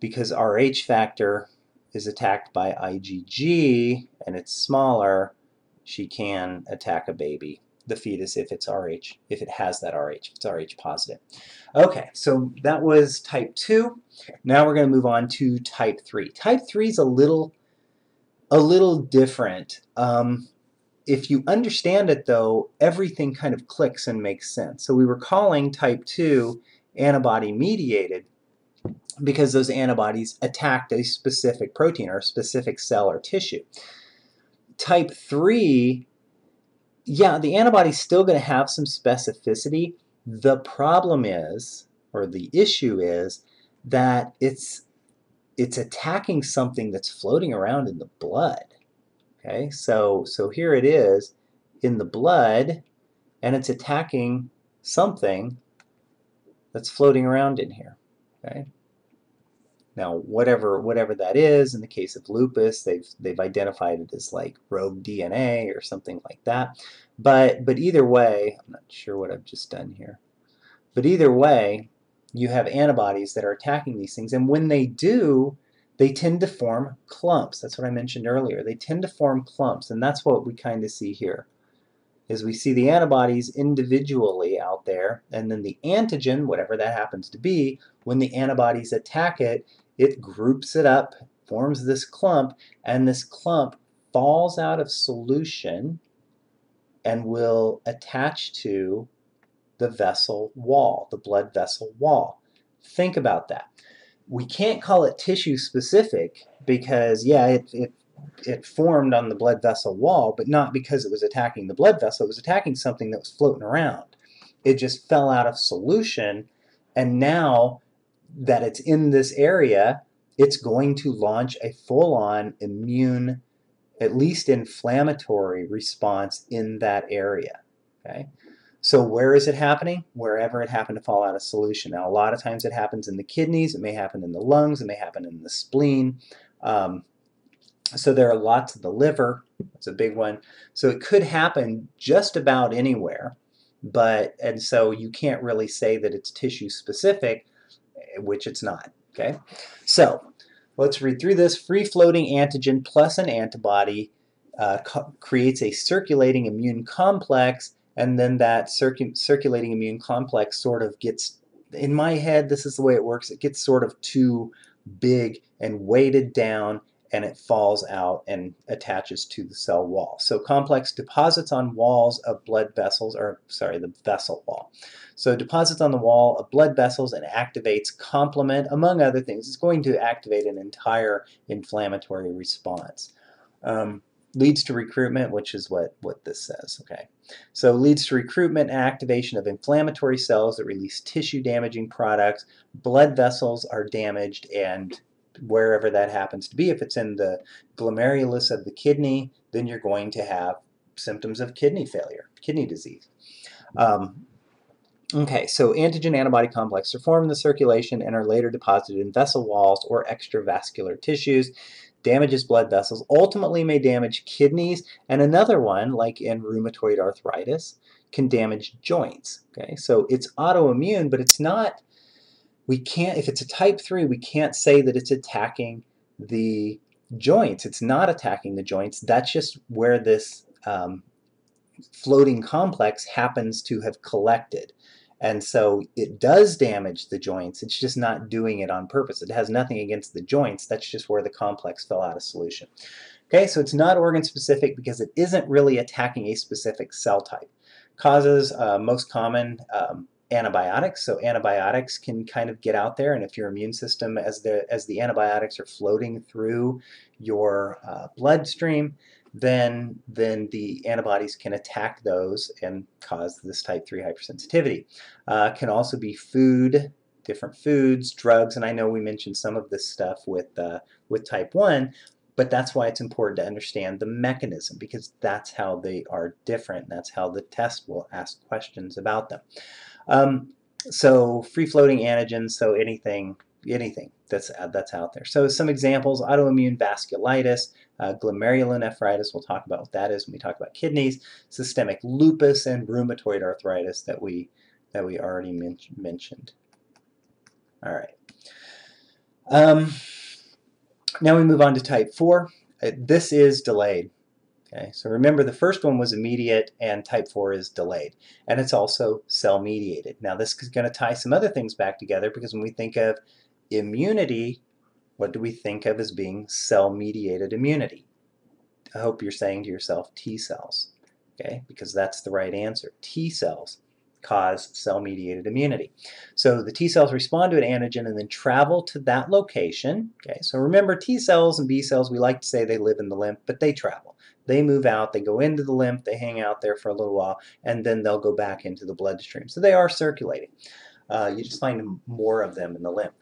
because Rh factor is attacked by IgG and it's smaller she can attack a baby the fetus if it's Rh, if it has that Rh, if it's Rh positive. Okay, so that was type 2. Now we're going to move on to type 3. Type 3 is a little, a little different. Um, if you understand it, though, everything kind of clicks and makes sense. So we were calling type 2 antibody-mediated because those antibodies attacked a specific protein or a specific cell or tissue. Type 3 yeah, the antibody's still going to have some specificity, The problem is, or the issue is, that it's it's attacking something that's floating around in the blood. Okay, so so here it is in the blood, and it's attacking something that's floating around in here. Okay. Now, whatever whatever that is, in the case of lupus, they've they've identified it as like rogue DNA or something like that. But but either way, I'm not sure what I've just done here. But either way, you have antibodies that are attacking these things, and when they do, they tend to form clumps. That's what I mentioned earlier. They tend to form clumps, and that's what we kind of see here is we see the antibodies individually out there, and then the antigen, whatever that happens to be, when the antibodies attack it, it groups it up, forms this clump, and this clump falls out of solution and will attach to the vessel wall, the blood vessel wall. Think about that. We can't call it tissue specific because, yeah, it, it, it formed on the blood vessel wall, but not because it was attacking the blood vessel. It was attacking something that was floating around. It just fell out of solution, and now that it's in this area, it's going to launch a full-on immune, at least inflammatory response in that area. Okay. So where is it happening? Wherever it happened to fall out of solution. Now, a lot of times it happens in the kidneys, it may happen in the lungs, it may happen in the spleen. Um, so there are lots of the liver, that's a big one. So it could happen just about anywhere, but, and so you can't really say that it's tissue specific, which it's not. Okay, so let's read through this. Free-floating antigen plus an antibody uh, creates a circulating immune complex, and then that circu circulating immune complex sort of gets, in my head, this is the way it works, it gets sort of too big and weighted down and it falls out and attaches to the cell wall. So complex deposits on walls of blood vessels, or sorry, the vessel wall. So deposits on the wall of blood vessels and activates complement, among other things. It's going to activate an entire inflammatory response. Um, leads to recruitment, which is what, what this says. Okay, So leads to recruitment and activation of inflammatory cells that release tissue damaging products. Blood vessels are damaged and wherever that happens to be. If it's in the glomerulus of the kidney, then you're going to have symptoms of kidney failure, kidney disease. Um, okay, so antigen antibody complexes are formed in the circulation and are later deposited in vessel walls or extravascular tissues. Damages blood vessels, ultimately may damage kidneys, and another one, like in rheumatoid arthritis, can damage joints. Okay, so it's autoimmune, but it's not we can't, if it's a type 3, we can't say that it's attacking the joints. It's not attacking the joints. That's just where this um, floating complex happens to have collected. And so it does damage the joints. It's just not doing it on purpose. It has nothing against the joints. That's just where the complex fell out of solution. Okay, so it's not organ specific because it isn't really attacking a specific cell type. Causes, uh, most common, um, antibiotics. So antibiotics can kind of get out there, and if your immune system, as the as the antibiotics are floating through your uh, bloodstream, then then the antibodies can attack those and cause this type 3 hypersensitivity. Uh, can also be food, different foods, drugs, and I know we mentioned some of this stuff with uh, with type 1, but that's why it's important to understand the mechanism because that's how they are different. That's how the test will ask questions about them. Um, so free-floating antigens, so anything anything that's uh, that's out there. So some examples: autoimmune vasculitis, uh, glomerulonephritis. We'll talk about what that is when we talk about kidneys. Systemic lupus and rheumatoid arthritis that we that we already men mentioned. All right. Um, now we move on to type four. Uh, this is delayed. Okay, so remember the first one was immediate and type 4 is delayed. And it's also cell mediated. Now this is going to tie some other things back together because when we think of immunity, what do we think of as being cell mediated immunity? I hope you're saying to yourself T cells, okay, because that's the right answer. T cells cause cell-mediated immunity. So the T cells respond to an antigen and then travel to that location. Okay, so remember T cells and B cells, we like to say they live in the lymph, but they travel. They move out, they go into the lymph, they hang out there for a little while, and then they'll go back into the bloodstream. So they are circulating. Uh, you just find more of them in the lymph.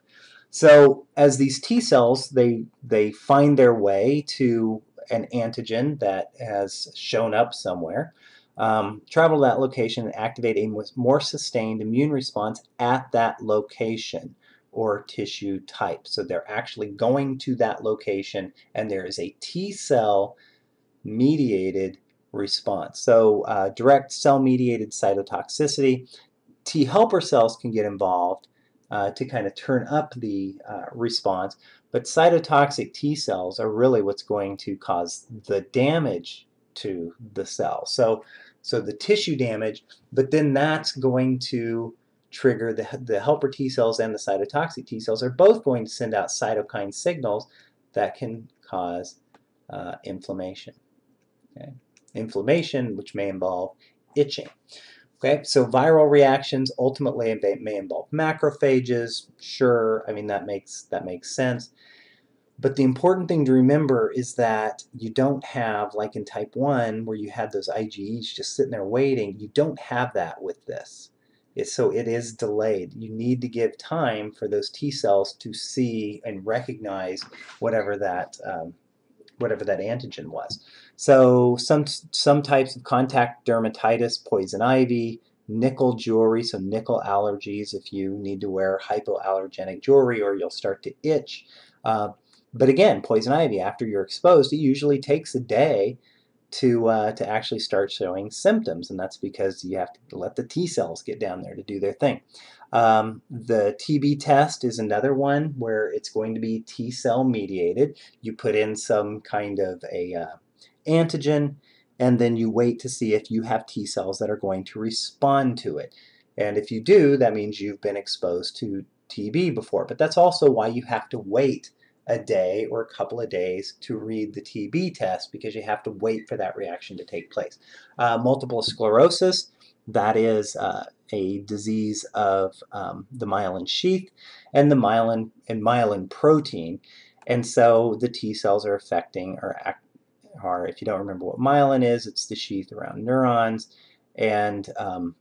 So as these T cells, they, they find their way to an antigen that has shown up somewhere, um, travel to that location and activate a more sustained immune response at that location or tissue type. So they're actually going to that location and there is a T cell mediated response. So uh, direct cell mediated cytotoxicity. T helper cells can get involved uh, to kind of turn up the uh, response, but cytotoxic T cells are really what's going to cause the damage to the cell. So, so the tissue damage, but then that's going to trigger the, the helper T cells and the cytotoxic T cells are both going to send out cytokine signals that can cause uh, inflammation. Okay? Inflammation, which may involve itching. Okay, so viral reactions ultimately may involve macrophages. Sure, I mean that makes that makes sense. But the important thing to remember is that you don't have, like in type 1, where you had those IgEs just sitting there waiting, you don't have that with this. So it is delayed. You need to give time for those T cells to see and recognize whatever that um, whatever that antigen was. So some some types of contact dermatitis, poison ivy, nickel jewelry, so nickel allergies if you need to wear hypoallergenic jewelry or you'll start to itch. Uh, but again, poison ivy, after you're exposed, it usually takes a day to uh, to actually start showing symptoms, and that's because you have to let the T cells get down there to do their thing. Um, the TB test is another one where it's going to be T cell mediated. You put in some kind of a uh, antigen, and then you wait to see if you have T cells that are going to respond to it. And if you do, that means you've been exposed to TB before. But that's also why you have to wait a day or a couple of days to read the TB test because you have to wait for that reaction to take place. Uh, multiple sclerosis, that is uh, a disease of um, the myelin sheath and the myelin and myelin protein. And so the T cells are affecting or are, if you don't remember what myelin is, it's the sheath around neurons. And um,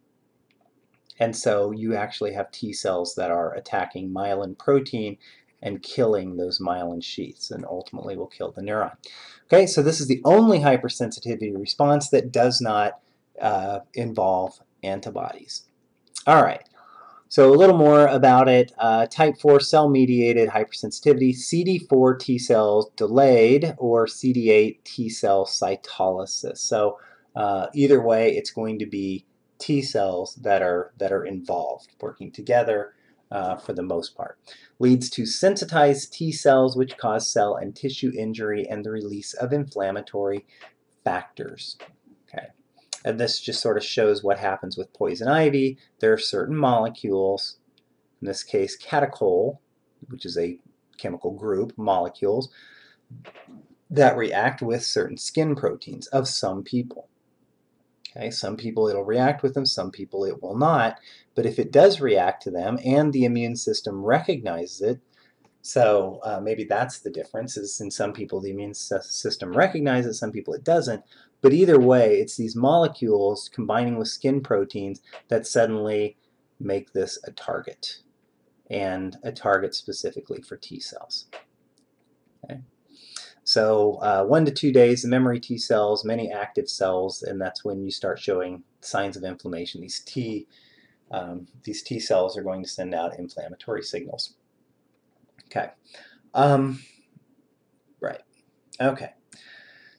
and so you actually have T cells that are attacking myelin protein and killing those myelin sheaths and ultimately will kill the neuron. Okay, so this is the only hypersensitivity response that does not uh, involve antibodies. All right, so a little more about it. Uh, type 4 cell-mediated hypersensitivity, CD4 T cells delayed, or CD8 T cell cytolysis. So uh, either way, it's going to be T cells that are that are involved, working together uh, for the most part. Leads to sensitized T cells, which cause cell and tissue injury and the release of inflammatory factors. And this just sort of shows what happens with poison ivy. There are certain molecules, in this case catechol, which is a chemical group, molecules, that react with certain skin proteins of some people. Okay, some people it'll react with them, some people it will not. But if it does react to them and the immune system recognizes it, so uh, maybe that's the difference, is in some people the immune system recognizes some people it doesn't. But either way, it's these molecules combining with skin proteins that suddenly make this a target, and a target specifically for T cells. Okay. So uh, one to two days, the memory T cells, many active cells, and that's when you start showing signs of inflammation. These T, um, these T cells are going to send out inflammatory signals. Okay. Um, right. Okay.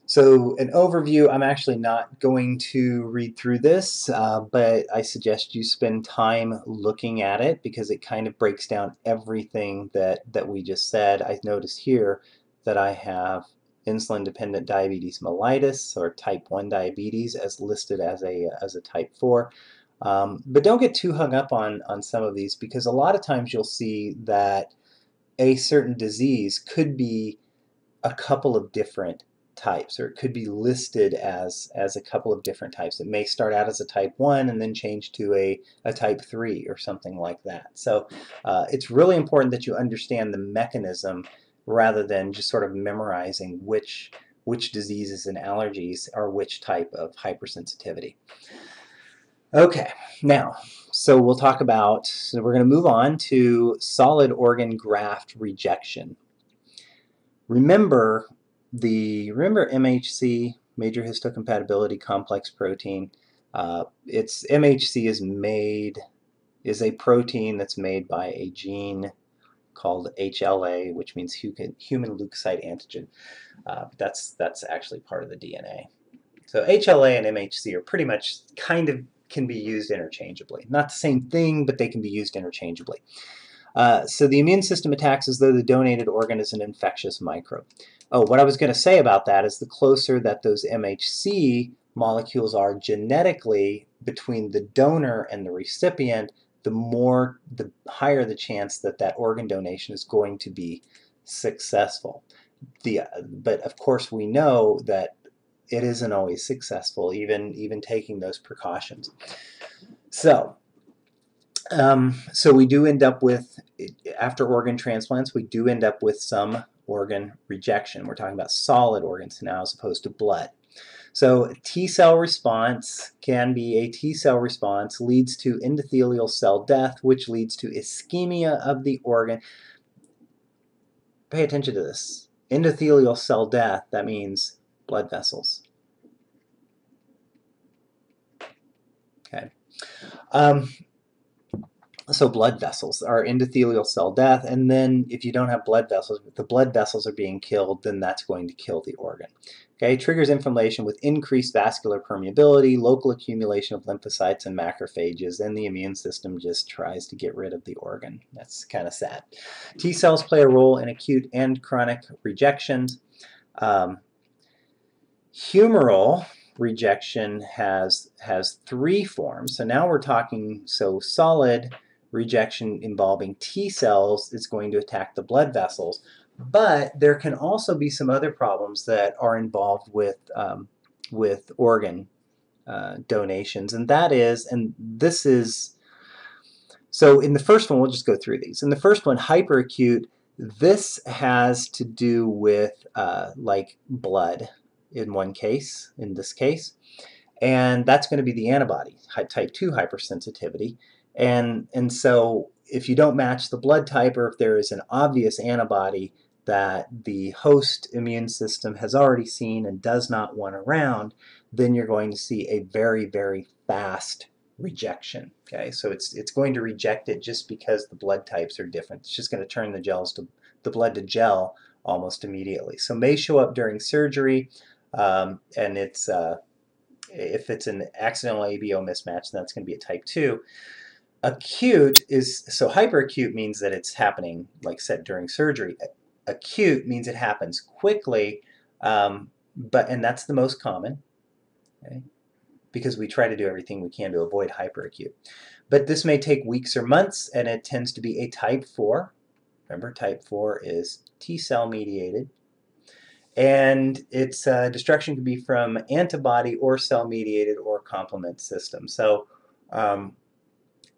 So an overview, I'm actually not going to read through this, uh, but I suggest you spend time looking at it because it kind of breaks down everything that, that we just said. I noticed here that I have insulin-dependent diabetes mellitus or type 1 diabetes as listed as a, as a type 4. Um, but don't get too hung up on, on some of these because a lot of times you'll see that a certain disease could be a couple of different types or it could be listed as as a couple of different types it may start out as a type 1 and then change to a, a type 3 or something like that so uh, it's really important that you understand the mechanism rather than just sort of memorizing which which diseases and allergies are which type of hypersensitivity. Okay, now, so we'll talk about, so we're going to move on to solid organ graft rejection. Remember the, remember MHC, major histocompatibility complex protein? Uh, it's MHC is made, is a protein that's made by a gene called HLA, which means human leukocyte antigen. Uh, that's, that's actually part of the DNA. So HLA and MHC are pretty much kind of can be used interchangeably. Not the same thing, but they can be used interchangeably. Uh, so the immune system attacks as though the donated organ is an infectious microbe. Oh, what I was going to say about that is the closer that those MHC molecules are genetically between the donor and the recipient, the more, the higher the chance that that organ donation is going to be successful. The, but of course we know that it isn't always successful, even, even taking those precautions. So, um, so we do end up with, after organ transplants, we do end up with some organ rejection. We're talking about solid organs now as opposed to blood. So T cell response can be a T cell response leads to endothelial cell death, which leads to ischemia of the organ. Pay attention to this. Endothelial cell death, that means blood vessels. Okay. Um, so blood vessels are endothelial cell death, and then if you don't have blood vessels, if the blood vessels are being killed, then that's going to kill the organ. Okay, triggers inflammation with increased vascular permeability, local accumulation of lymphocytes and macrophages, and the immune system just tries to get rid of the organ. That's kind of sad. T cells play a role in acute and chronic rejections. Um, humoral rejection has has three forms. So now we're talking so solid rejection involving T cells is going to attack the blood vessels. But there can also be some other problems that are involved with, um, with organ uh, donations, and that is, and this is, so in the first one, we'll just go through these. In the first one, hyperacute, this has to do with uh, like blood in one case, in this case, and that's going to be the antibody, type 2 hypersensitivity. And, and so if you don't match the blood type or if there is an obvious antibody, that the host immune system has already seen and does not want around, then you're going to see a very, very fast rejection. Okay, so it's it's going to reject it just because the blood types are different. It's just going to turn the gels to the blood to gel almost immediately. So may show up during surgery, um, and it's uh, if it's an accidental ABO mismatch, that's going to be a type two. Acute is so hyperacute means that it's happening, like said, during surgery acute means it happens quickly, um, but and that's the most common, okay? because we try to do everything we can to avoid hyperacute. But this may take weeks or months, and it tends to be a type 4. Remember, type 4 is T cell mediated. And its uh, destruction can be from antibody or cell mediated or complement system. So um,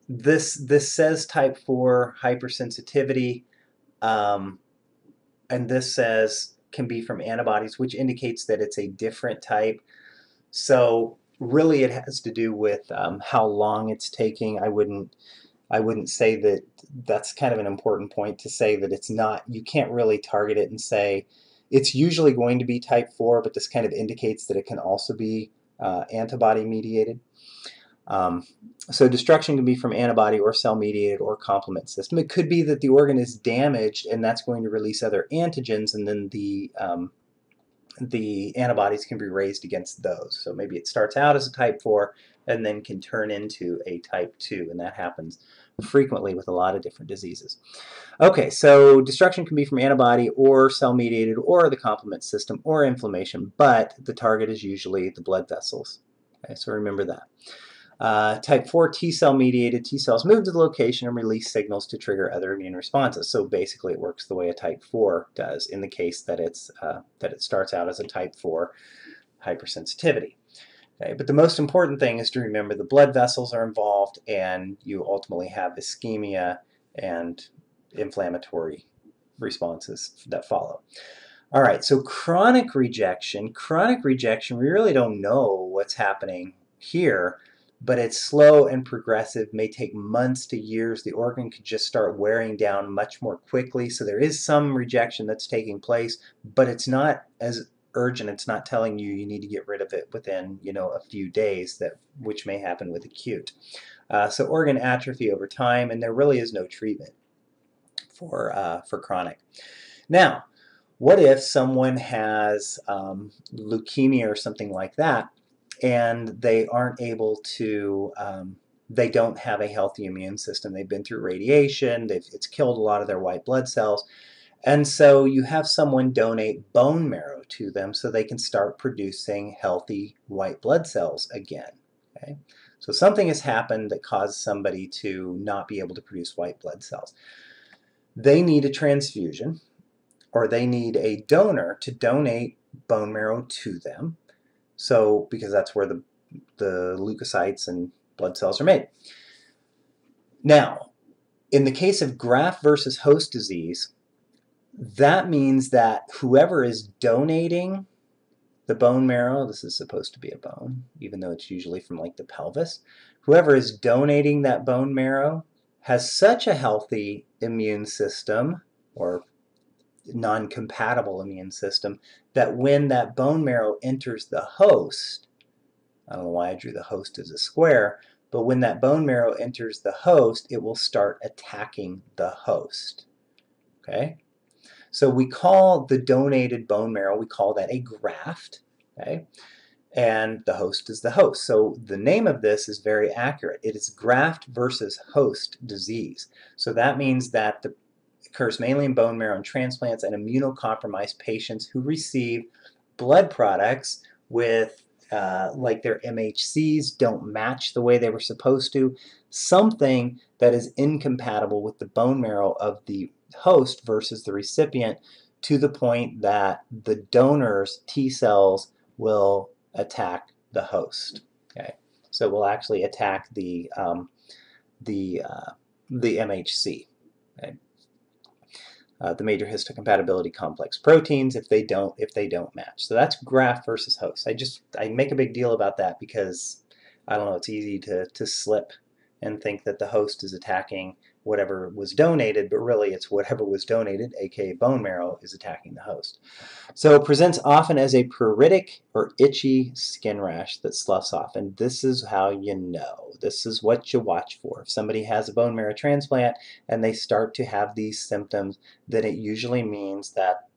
this, this says type 4 hypersensitivity. Um, and this says can be from antibodies, which indicates that it's a different type. So really it has to do with um, how long it's taking. I wouldn't I wouldn't say that that's kind of an important point to say that it's not, you can't really target it and say it's usually going to be type 4, but this kind of indicates that it can also be uh, antibody mediated. Um, so destruction can be from antibody or cell-mediated or complement system. It could be that the organ is damaged and that's going to release other antigens and then the um, the antibodies can be raised against those. So maybe it starts out as a type 4 and then can turn into a type 2 and that happens frequently with a lot of different diseases. Okay, so destruction can be from antibody or cell-mediated or the complement system or inflammation, but the target is usually the blood vessels. Okay, so remember that. Uh, type 4 T cell mediated T cells move to the location and release signals to trigger other immune responses. So basically it works the way a type 4 does in the case that, it's, uh, that it starts out as a type 4 hypersensitivity. Okay, but the most important thing is to remember the blood vessels are involved and you ultimately have ischemia and inflammatory responses that follow. All right, so chronic rejection. Chronic rejection, we really don't know what's happening here, but it's slow and progressive, may take months to years. The organ could just start wearing down much more quickly. So there is some rejection that's taking place, but it's not as urgent. It's not telling you you need to get rid of it within, you know, a few days, that which may happen with acute. Uh, so organ atrophy over time, and there really is no treatment for, uh, for chronic. Now, what if someone has um, leukemia or something like that, and they aren't able to, um, they don't have a healthy immune system. They've been through radiation, it's killed a lot of their white blood cells. And so you have someone donate bone marrow to them so they can start producing healthy white blood cells again. Okay? So something has happened that caused somebody to not be able to produce white blood cells. They need a transfusion or they need a donor to donate bone marrow to them. So, because that's where the, the leukocytes and blood cells are made. Now, in the case of graft versus host disease, that means that whoever is donating the bone marrow, this is supposed to be a bone, even though it's usually from like the pelvis, whoever is donating that bone marrow has such a healthy immune system or non-compatible immune system that when that bone marrow enters the host, I don't know why I drew the host as a square, but when that bone marrow enters the host, it will start attacking the host. Okay? So we call the donated bone marrow, we call that a graft. Okay? And the host is the host. So the name of this is very accurate. It is graft versus host disease. So that means that the occurs mainly in bone marrow and transplants and immunocompromised patients who receive blood products with uh, like their MHCs don't match the way they were supposed to, something that is incompatible with the bone marrow of the host versus the recipient to the point that the donor's T cells will attack the host. Okay, so will actually attack the um, the uh, the MHC. Okay uh, the major histocompatibility complex proteins if they don't if they don't match. So that's graft versus host. I just I make a big deal about that because I don't know it's easy to to slip and think that the host is attacking whatever was donated, but really it's whatever was donated, aka bone marrow, is attacking the host. So it presents often as a pruritic or itchy skin rash that sloughs off, and this is how you know. This is what you watch for. If somebody has a bone marrow transplant and they start to have these symptoms, then it usually means that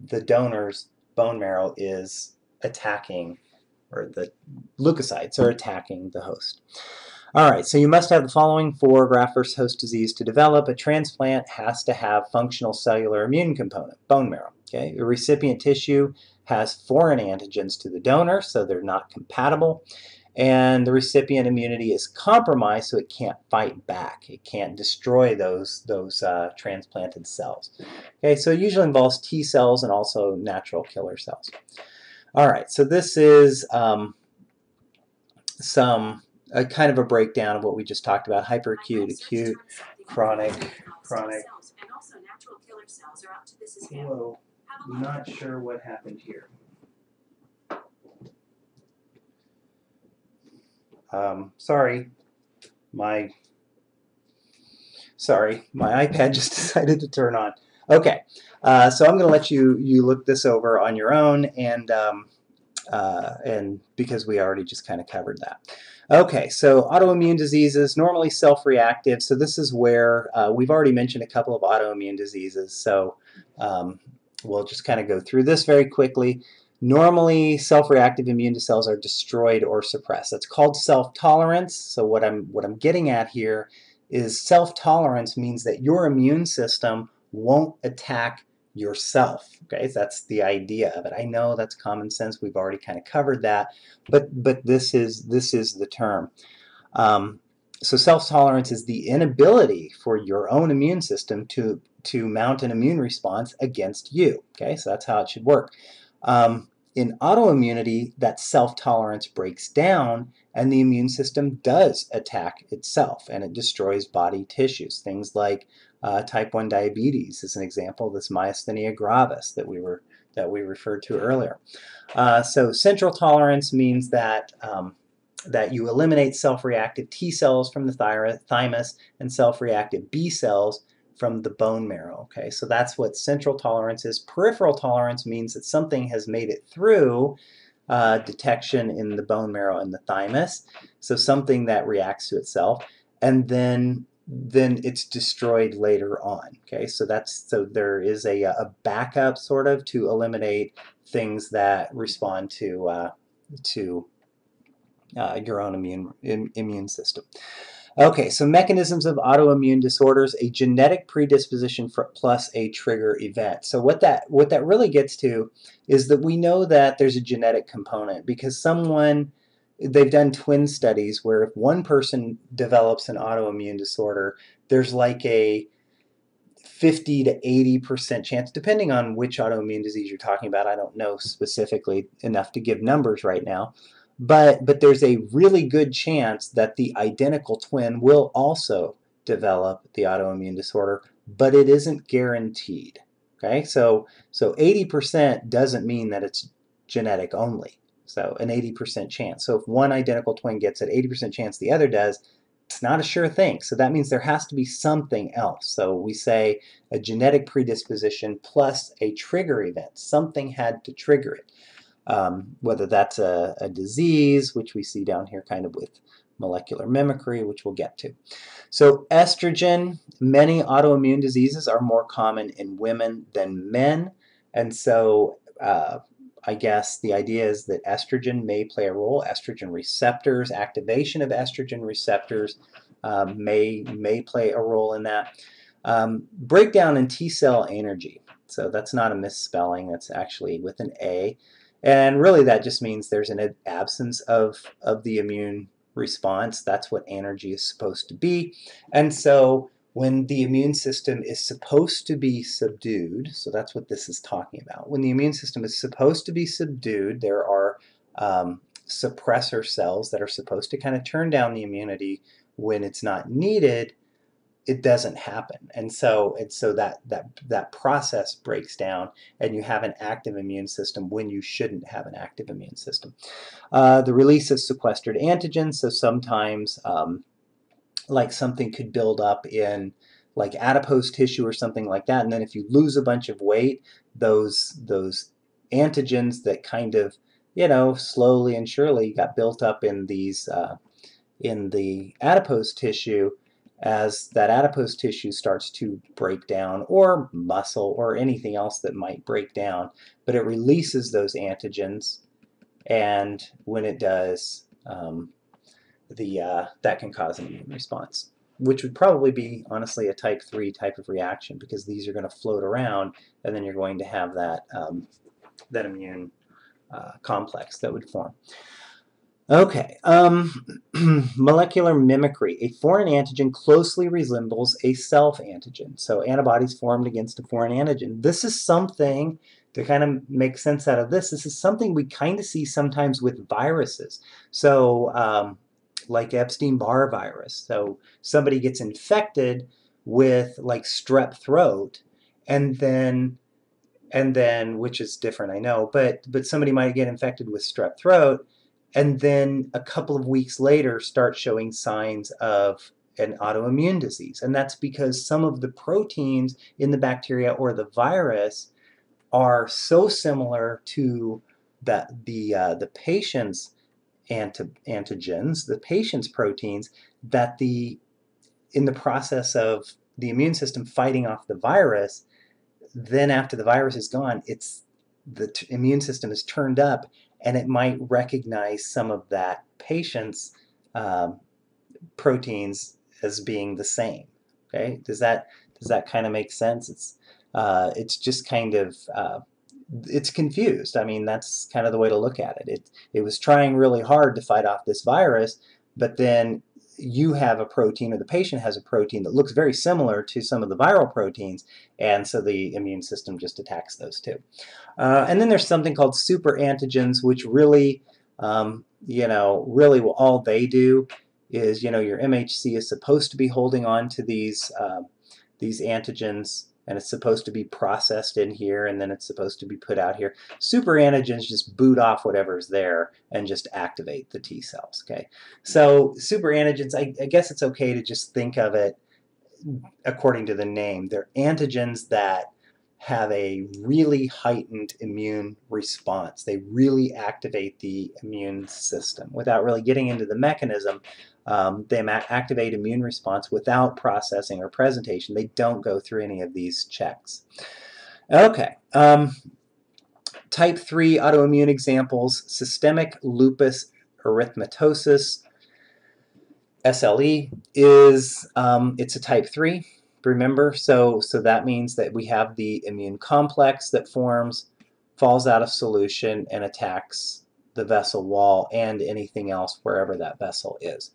the donor's bone marrow is attacking, or the leukocytes are attacking the host. All right, so you must have the following for graft versus host disease to develop. A transplant has to have functional cellular immune component, bone marrow. Okay, the recipient tissue has foreign antigens to the donor, so they're not compatible. And the recipient immunity is compromised, so it can't fight back. It can't destroy those, those uh, transplanted cells. Okay, so it usually involves T cells and also natural killer cells. All right, so this is um, some a kind of a breakdown of what we just talked about, hyperacute, acute, chronic, chronic. Whoa, I'm not sure what happened here. Um, sorry, my, sorry, my iPad *laughs* just decided to turn on. Okay, uh, so I'm going to let you, you look this over on your own and, um, uh, and because we already just kind of covered that. Okay, so autoimmune diseases, normally self-reactive. So this is where uh, we've already mentioned a couple of autoimmune diseases. So um, we'll just kind of go through this very quickly. Normally, self-reactive immune cells are destroyed or suppressed. That's called self-tolerance. So what I'm what I'm getting at here is self-tolerance means that your immune system won't attack yourself. Okay, that's the idea of it. I know that's common sense. We've already kind of covered that, but but this is this is the term. Um, so self-tolerance is the inability for your own immune system to to mount an immune response against you. Okay, so that's how it should work. Um, in autoimmunity, that self-tolerance breaks down and the immune system does attack itself and it destroys body tissues. Things like uh, type 1 diabetes is an example this myasthenia gravis that we were that we referred to earlier. Uh, so central tolerance means that um, that you eliminate self-reactive T cells from the thymus and self-reactive B cells from the bone marrow. Okay, so that's what central tolerance is. Peripheral tolerance means that something has made it through uh, detection in the bone marrow and the thymus, so something that reacts to itself, and then then it's destroyed later on. Okay, so that's so there is a, a backup sort of to eliminate things that respond to uh, to uh, your own immune immune system. Okay, so mechanisms of autoimmune disorders, a genetic predisposition for, plus a trigger event. So what that what that really gets to is that we know that there's a genetic component because someone they've done twin studies where if one person develops an autoimmune disorder, there's like a 50 to 80% chance, depending on which autoimmune disease you're talking about. I don't know specifically enough to give numbers right now but but there's a really good chance that the identical twin will also develop the autoimmune disorder, but it isn't guaranteed. Okay, so so 80% doesn't mean that it's genetic only. So an 80% chance. So if one identical twin gets it, 80% chance the other does, it's not a sure thing. So that means there has to be something else. So we say a genetic predisposition plus a trigger event. Something had to trigger it um, whether that's a, a, disease, which we see down here kind of with molecular mimicry, which we'll get to. So estrogen, many autoimmune diseases are more common in women than men, and so uh, I guess the idea is that estrogen may play a role. Estrogen receptors, activation of estrogen receptors um, may, may play a role in that. Um, breakdown in T cell anergy. So that's not a misspelling, that's actually with an A. And really that just means there's an absence of, of the immune response. That's what anergy is supposed to be. And so when the immune system is supposed to be subdued, so that's what this is talking about. When the immune system is supposed to be subdued, there are um, suppressor cells that are supposed to kind of turn down the immunity when it's not needed it doesn't happen and so and so that that that process breaks down and you have an active immune system when you shouldn't have an active immune system uh, the release of sequestered antigens so sometimes um, like something could build up in like adipose tissue or something like that and then if you lose a bunch of weight those those antigens that kind of you know slowly and surely got built up in these uh, in the adipose tissue as that adipose tissue starts to break down or muscle or anything else that might break down but it releases those antigens and when it does um, the uh, that can cause an immune response which would probably be honestly a type 3 type of reaction because these are going to float around and then you're going to have that um, that immune uh, complex that would form. Okay, um, *clears throat* molecular mimicry. A foreign antigen closely resembles a self-antigen. So antibodies formed against a foreign antigen. This is something, to kind of make sense out of this, this is something we kind of see sometimes with viruses. So um, like Epstein-Barr virus. So somebody gets infected with like strep throat and then and then which is different I know but but somebody might get infected with strep throat and then a couple of weeks later start showing signs of an autoimmune disease. And that's because some of the proteins in the bacteria or the virus are so similar to the, the, uh, the patient's anti antigens, the patient's proteins, that the in the process of the immune system fighting off the virus, then after the virus is gone, it's the immune system is turned up and it might recognize some of that patient's um, proteins as being the same. Okay, does that does that kind of make sense? It's uh, it's just kind of uh, it's confused. I mean, that's kind of the way to look at it. It it was trying really hard to fight off this virus, but then you have a protein or the patient has a protein that looks very similar to some of the viral proteins and so the immune system just attacks those too. Uh, and then there's something called super antigens which really um, you know really all they do is you know your MHC is supposed to be holding on to these uh, these antigens and it's supposed to be processed in here and then it's supposed to be put out here. Super antigens just boot off whatever's there and just activate the T cells. Okay, so super antigens, I, I guess it's okay to just think of it according to the name. They're antigens that have a really heightened immune response. They really activate the immune system. Without really getting into the mechanism, um, they activate immune response without processing or presentation. They don't go through any of these checks. Okay. Um, type 3 autoimmune examples, systemic lupus erythematosus, SLE, is um, it's a type 3 remember so so that means that we have the immune complex that forms falls out of solution and attacks the vessel wall and anything else wherever that vessel is.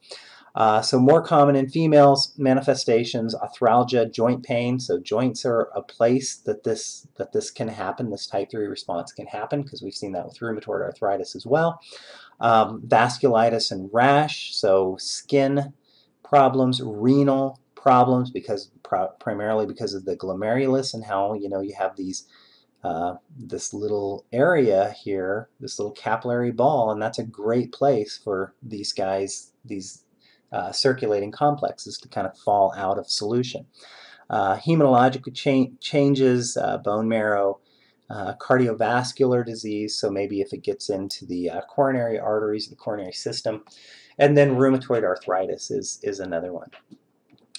Uh, so more common in females manifestations, arthralgia, joint pain. So joints are a place that this that this can happen. This type 3 response can happen because we've seen that with rheumatoid arthritis as well. Um, vasculitis and rash, so skin problems, renal problems because primarily because of the glomerulus and how you know you have these uh, this little area here, this little capillary ball, and that's a great place for these guys, these uh, circulating complexes to kind of fall out of solution. Uh, hematological cha changes, uh, bone marrow, uh, cardiovascular disease, so maybe if it gets into the coronary arteries, the coronary system, and then rheumatoid arthritis is, is another one.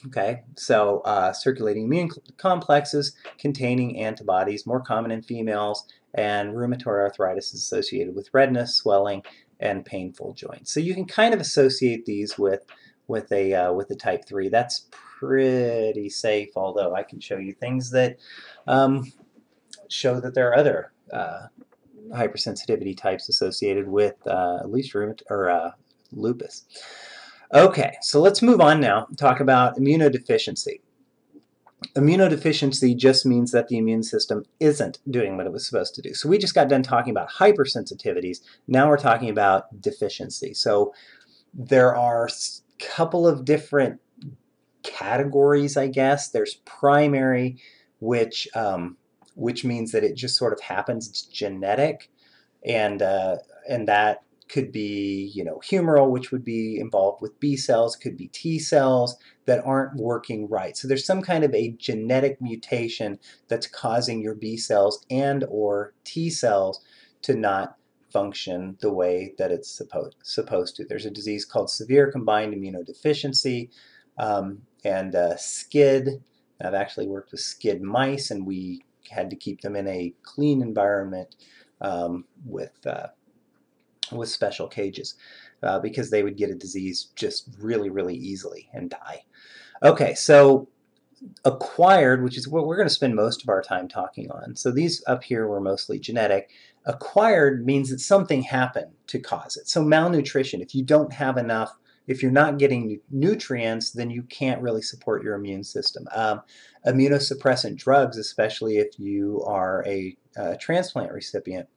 Okay, so uh, circulating immune complexes containing antibodies, more common in females, and rheumatoid arthritis is associated with redness, swelling, and painful joints. So you can kind of associate these with with a uh, with a type 3. That's pretty safe, although I can show you things that um, show that there are other uh, hypersensitivity types associated with uh, at least rheumatoid or uh, lupus. Okay, so let's move on now and talk about immunodeficiency. Immunodeficiency just means that the immune system isn't doing what it was supposed to do. So we just got done talking about hypersensitivities. Now we're talking about deficiency. So there are a couple of different categories, I guess. There's primary, which um, which means that it just sort of happens. It's genetic, and uh, and that could be, you know, humoral, which would be involved with B cells, could be T cells that aren't working right. So there's some kind of a genetic mutation that's causing your B cells and or T cells to not function the way that it's supposed supposed to. There's a disease called severe combined immunodeficiency um, and uh. I've actually worked with SCID mice, and we had to keep them in a clean environment um, with uh, with special cages uh, because they would get a disease just really, really easily and die. Okay, so acquired, which is what we're going to spend most of our time talking on. So these up here were mostly genetic. Acquired means that something happened to cause it. So malnutrition, if you don't have enough, if you're not getting nutrients, then you can't really support your immune system. Um, immunosuppressant drugs, especially if you are a, a transplant recipient,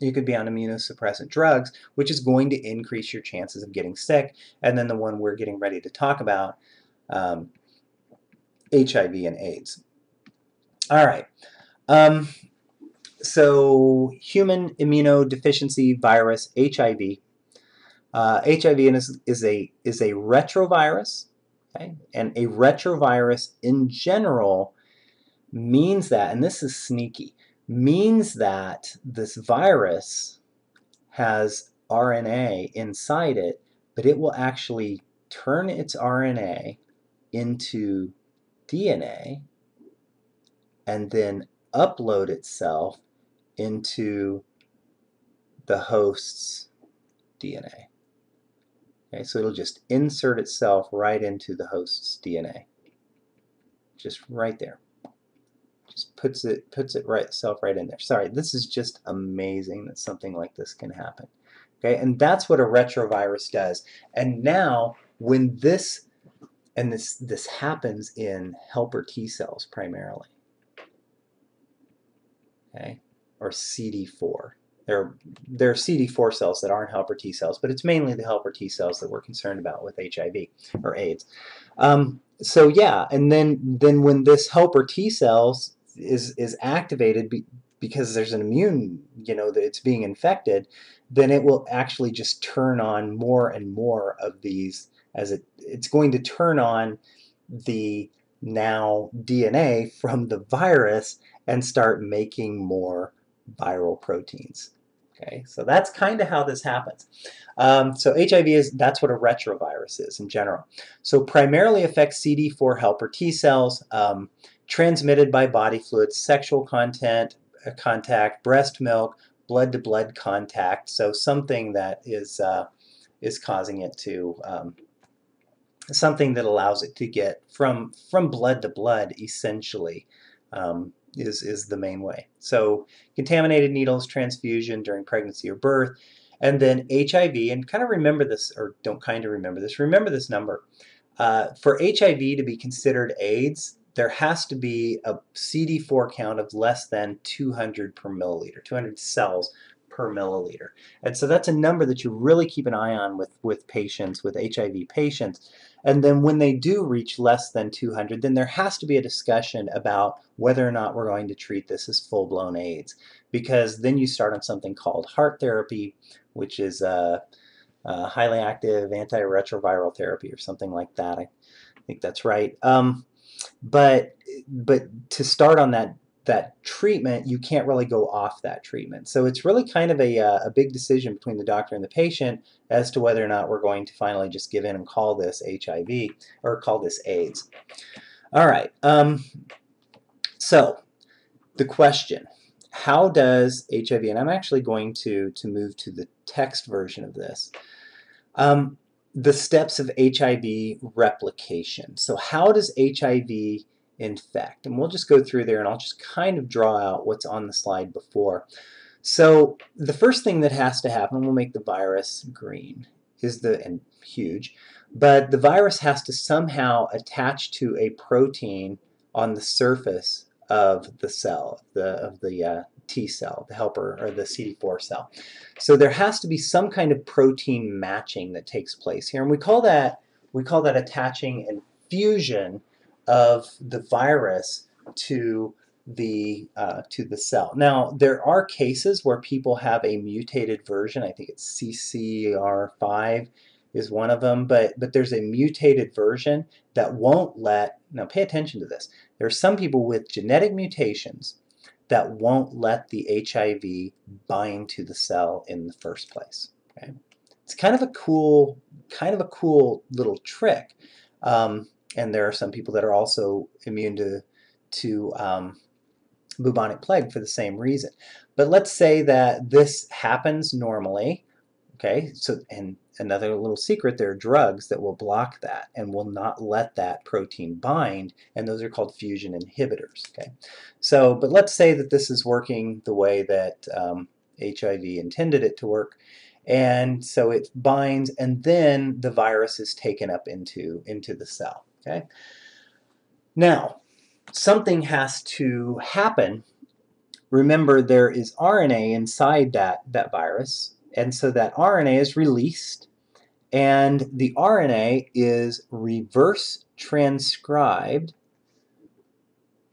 you could be on immunosuppressant drugs, which is going to increase your chances of getting sick. And then the one we're getting ready to talk about, um, HIV and AIDS. All right. Um, so human immunodeficiency virus, HIV. Uh, HIV is, is, a, is a retrovirus, okay? and a retrovirus in general means that, and this is sneaky, means that this virus has RNA inside it, but it will actually turn its RNA into DNA and then upload itself into the host's DNA. Okay, so it'll just insert itself right into the host's DNA. Just right there puts it puts it right itself right in there. Sorry, this is just amazing that something like this can happen. Okay, and that's what a retrovirus does. And now when this and this this happens in helper T cells primarily. Okay, or CD4. There are, they're CD4 cells that aren't helper T cells, but it's mainly the helper T cells that we're concerned about with HIV or AIDS. Um, so yeah, and then then when this helper T cells is is activated be, because there's an immune, you know, that it's being infected, then it will actually just turn on more and more of these as it it's going to turn on the now DNA from the virus and start making more viral proteins. Okay, so that's kind of how this happens. Um, so HIV is, that's what a retrovirus is in general. So primarily affects CD4 helper T cells, um, transmitted by body fluids, sexual content, uh, contact, breast milk, blood-to-blood -blood contact. So something that is, uh, is causing it to, um, something that allows it to get from, from blood to blood essentially. Um, is, is the main way. So contaminated needles, transfusion during pregnancy or birth, and then HIV, and kind of remember this, or don't kind of remember this, remember this number. Uh, for HIV to be considered AIDS, there has to be a CD4 count of less than 200 per milliliter, 200 cells per milliliter. And so that's a number that you really keep an eye on with, with patients, with HIV patients. And then when they do reach less than 200, then there has to be a discussion about whether or not we're going to treat this as full-blown AIDS. Because then you start on something called HAART therapy, which is a, a highly active antiretroviral therapy or something like that. I think that's right. Um, but but to start on that that treatment, you can't really go off that treatment. So it's really kind of a, uh, a big decision between the doctor and the patient as to whether or not we're going to finally just give in and call this HIV or call this AIDS. All right, um, so the question, how does HIV, and I'm actually going to, to move to the text version of this, um, the steps of HIV replication. So how does HIV infect. And we'll just go through there and I'll just kind of draw out what's on the slide before. So the first thing that has to happen, we'll make the virus green, is the, and huge, but the virus has to somehow attach to a protein on the surface of the cell, the, of the uh, T cell, the helper, or the CD4 cell. So there has to be some kind of protein matching that takes place here, and we call that, we call that attaching and fusion of the virus to the uh, to the cell. Now there are cases where people have a mutated version. I think it's CCR5 is one of them, but but there's a mutated version that won't let. Now pay attention to this. There are some people with genetic mutations that won't let the HIV bind to the cell in the first place. Okay? It's kind of a cool, kind of a cool little trick. Um, and there are some people that are also immune to, to um, bubonic plague for the same reason. But let's say that this happens normally, okay, so and another little secret, there are drugs that will block that and will not let that protein bind, and those are called fusion inhibitors, okay. So, but let's say that this is working the way that um, HIV intended it to work, and so it binds, and then the virus is taken up into, into the cell. Okay. Now, something has to happen. Remember, there is RNA inside that, that virus, and so that RNA is released, and the RNA is reverse transcribed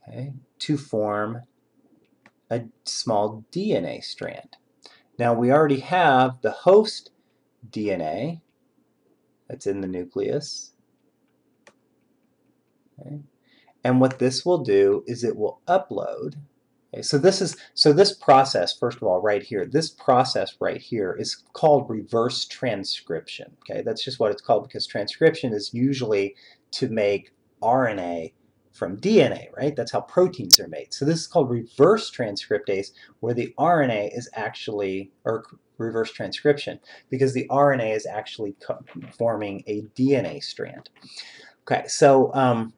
okay, to form a small DNA strand. Now, we already have the host DNA that's in the nucleus, Okay. And what this will do is it will upload. Okay, so this is so this process, first of all, right here, this process right here is called reverse transcription. Okay, that's just what it's called because transcription is usually to make RNA from DNA, right? That's how proteins are made. So this is called reverse transcriptase, where the RNA is actually, or reverse transcription, because the RNA is actually forming a DNA strand. Okay, so um,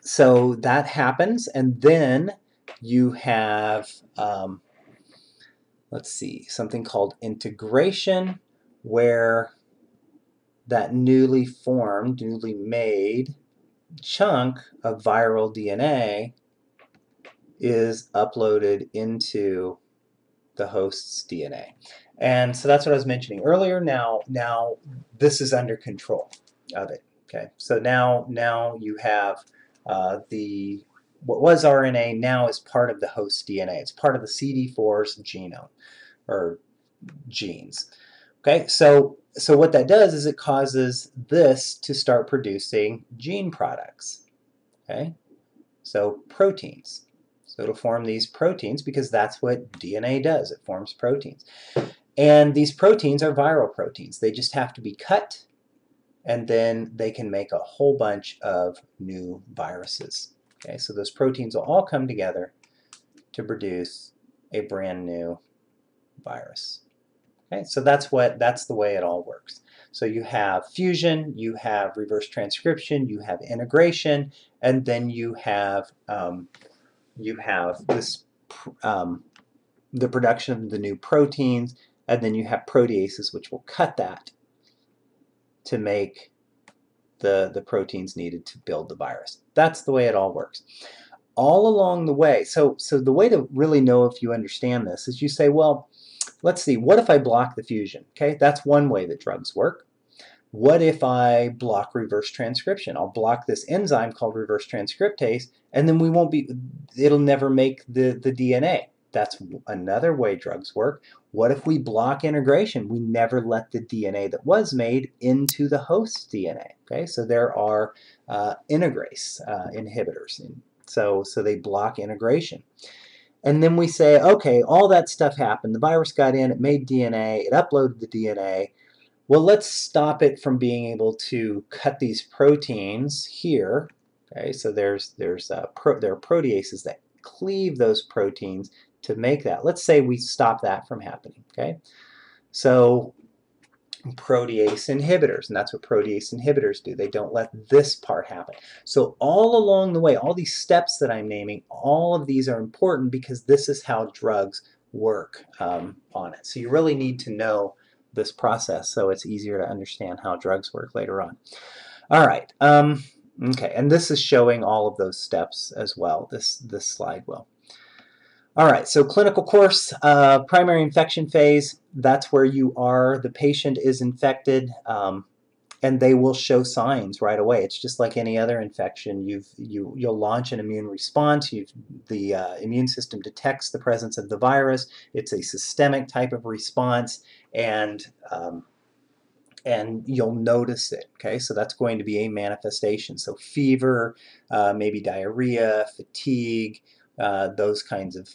so that happens, and then you have, um, let's see, something called integration, where that newly formed, newly made chunk of viral DNA is uploaded into the host's DNA. And so that's what I was mentioning earlier. Now, now this is under control of it. Okay, so now now you have uh, the what was RNA now is part of the host DNA. It's part of the CD4's genome or genes. Okay, so so what that does is it causes this to start producing gene products. Okay, so proteins. So it'll form these proteins because that's what DNA does. It forms proteins. And these proteins are viral proteins. They just have to be cut and then they can make a whole bunch of new viruses. Okay, so those proteins will all come together to produce a brand new virus. Okay, so that's what that's the way it all works. So you have fusion, you have reverse transcription, you have integration, and then you have um, you have this um, the production of the new proteins, and then you have proteases which will cut that to make the, the proteins needed to build the virus. That's the way it all works. All along the way, so, so the way to really know if you understand this is you say, well, let's see, what if I block the fusion? Okay, that's one way that drugs work. What if I block reverse transcription? I'll block this enzyme called reverse transcriptase, and then we won't be, it'll never make the, the DNA. That's another way drugs work. What if we block integration? We never let the DNA that was made into the host DNA. Okay, so there are uh, integrase uh, inhibitors. So, so they block integration. And then we say, okay, all that stuff happened. The virus got in, it made DNA, it uploaded the DNA. Well, let's stop it from being able to cut these proteins here. Okay, so there's there's uh, pro, there are proteases that cleave those proteins to make that. Let's say we stop that from happening, okay? So protease inhibitors, and that's what protease inhibitors do. They don't let this part happen. So all along the way, all these steps that I'm naming, all of these are important because this is how drugs work um, on it. So you really need to know this process so it's easier to understand how drugs work later on. All right. Um, okay, and this is showing all of those steps as well. This this slide will. All right, so clinical course, uh, primary infection phase, that's where you are, the patient is infected, um, and they will show signs right away. It's just like any other infection. You've, you, you'll launch an immune response. You've, the uh, immune system detects the presence of the virus. It's a systemic type of response, and um, and you'll notice it. Okay, so that's going to be a manifestation. So fever, uh, maybe diarrhea, fatigue, uh, those kinds of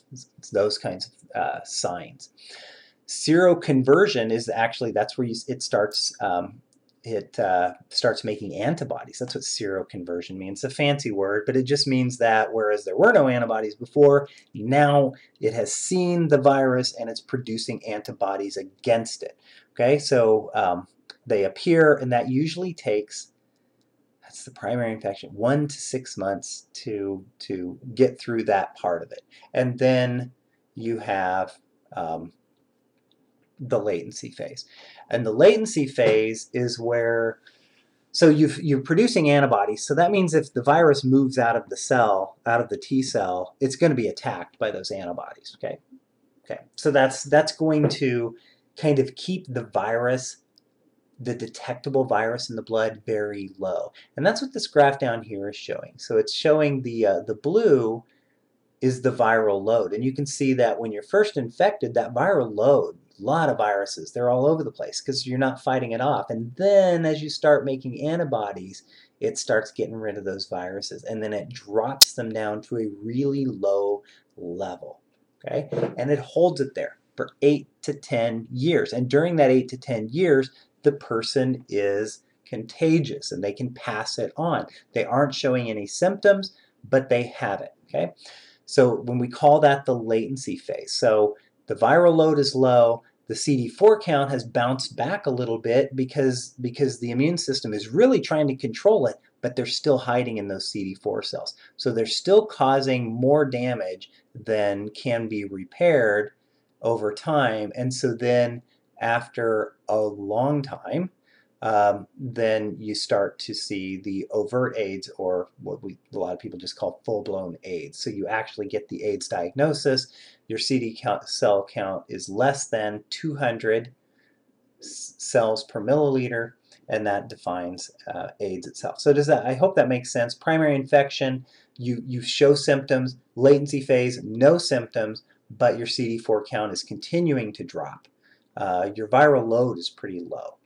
those kinds of uh, signs. Seroconversion is actually that's where you, it starts. Um, it uh, starts making antibodies. That's what seroconversion means. It's a fancy word, but it just means that whereas there were no antibodies before, now it has seen the virus and it's producing antibodies against it. Okay, so um, they appear, and that usually takes the primary infection. One to six months to to get through that part of it, and then you have um, the latency phase. And the latency phase is where so you you're producing antibodies. So that means if the virus moves out of the cell, out of the T cell, it's going to be attacked by those antibodies. Okay, okay. So that's that's going to kind of keep the virus the detectable virus in the blood very low. And that's what this graph down here is showing. So it's showing the, uh, the blue is the viral load. And you can see that when you're first infected, that viral load, a lot of viruses, they're all over the place because you're not fighting it off. And then as you start making antibodies, it starts getting rid of those viruses. And then it drops them down to a really low level. Okay? And it holds it there for 8 to 10 years. And during that 8 to 10 years, the person is contagious and they can pass it on. They aren't showing any symptoms, but they have it. Okay, so when we call that the latency phase, so the viral load is low, the CD4 count has bounced back a little bit because because the immune system is really trying to control it, but they're still hiding in those CD4 cells. So they're still causing more damage than can be repaired over time, and so then after a long time, um, then you start to see the overt AIDS, or what we a lot of people just call full-blown AIDS. So you actually get the AIDS diagnosis. Your CD count, cell count is less than 200 cells per milliliter, and that defines uh, AIDS itself. So does that? I hope that makes sense. Primary infection, you you show symptoms. Latency phase, no symptoms, but your CD4 count is continuing to drop. Uh, your viral load is pretty low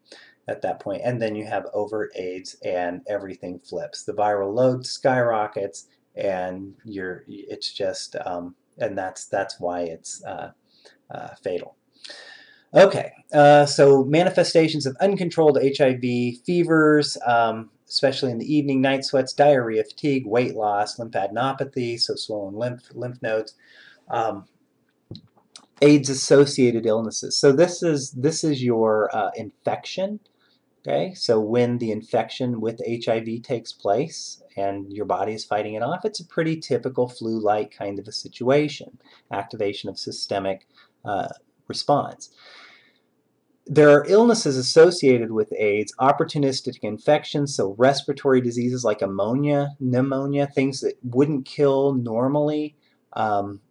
at that point. And then you have overt AIDS and everything flips. The viral load skyrockets and you're it's just um, and that's that's why it's uh, uh, fatal. Okay, uh, so manifestations of uncontrolled HIV, fevers, um, especially in the evening, night sweats, diarrhea, fatigue, weight loss, lymphadenopathy, so swollen lymph lymph nodes. Um, AIDS-associated illnesses. So this is this is your uh, infection Okay, so when the infection with HIV takes place and your body is fighting it off, it's a pretty typical flu-like kind of a situation, activation of systemic uh, response. There are illnesses associated with AIDS, opportunistic infections, so respiratory diseases like ammonia, pneumonia, things that wouldn't kill normally, um,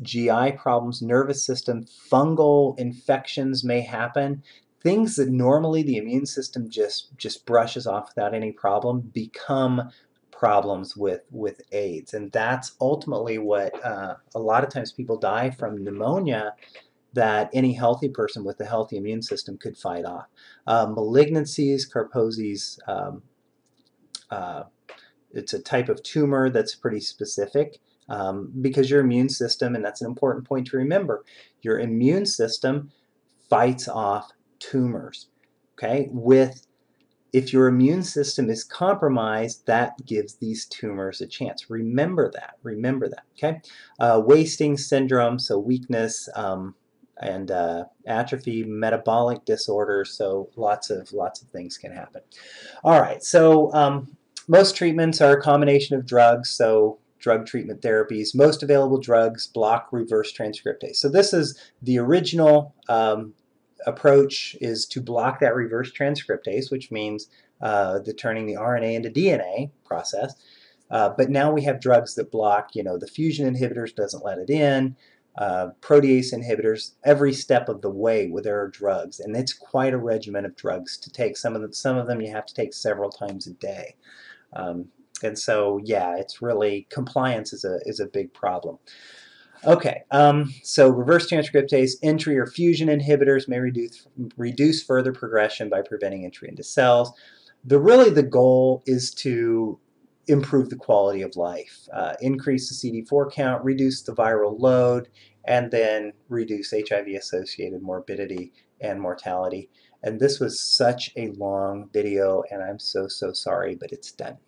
GI problems, nervous system, fungal infections may happen. Things that normally the immune system just just brushes off without any problem become problems with with AIDS, and that's ultimately what uh, a lot of times people die from pneumonia that any healthy person with a healthy immune system could fight off. Uh, malignancies, Kaposi's, um, uh, it's a type of tumor that's pretty specific um, because your immune system, and that's an important point to remember, your immune system fights off tumors. Okay, with if your immune system is compromised, that gives these tumors a chance. Remember that. Remember that. Okay, uh, wasting syndrome, so weakness um, and uh, atrophy, metabolic disorders. So lots of lots of things can happen. All right, so um, most treatments are a combination of drugs. So drug treatment therapies. Most available drugs block reverse transcriptase. So this is the original um, approach is to block that reverse transcriptase, which means uh, the turning the RNA into DNA process. Uh, but now we have drugs that block, you know, the fusion inhibitors doesn't let it in, uh, protease inhibitors, every step of the way where there are drugs, and it's quite a regimen of drugs to take. Some of them, some of them you have to take several times a day, um, and so yeah, it's really compliance is a is a big problem. Okay, um, so reverse transcriptase entry or fusion inhibitors may reduce, reduce further progression by preventing entry into cells. The really the goal is to improve the quality of life, uh, increase the CD4 count, reduce the viral load, and then reduce HIV-associated morbidity and mortality. And this was such a long video, and I'm so, so sorry, but it's done.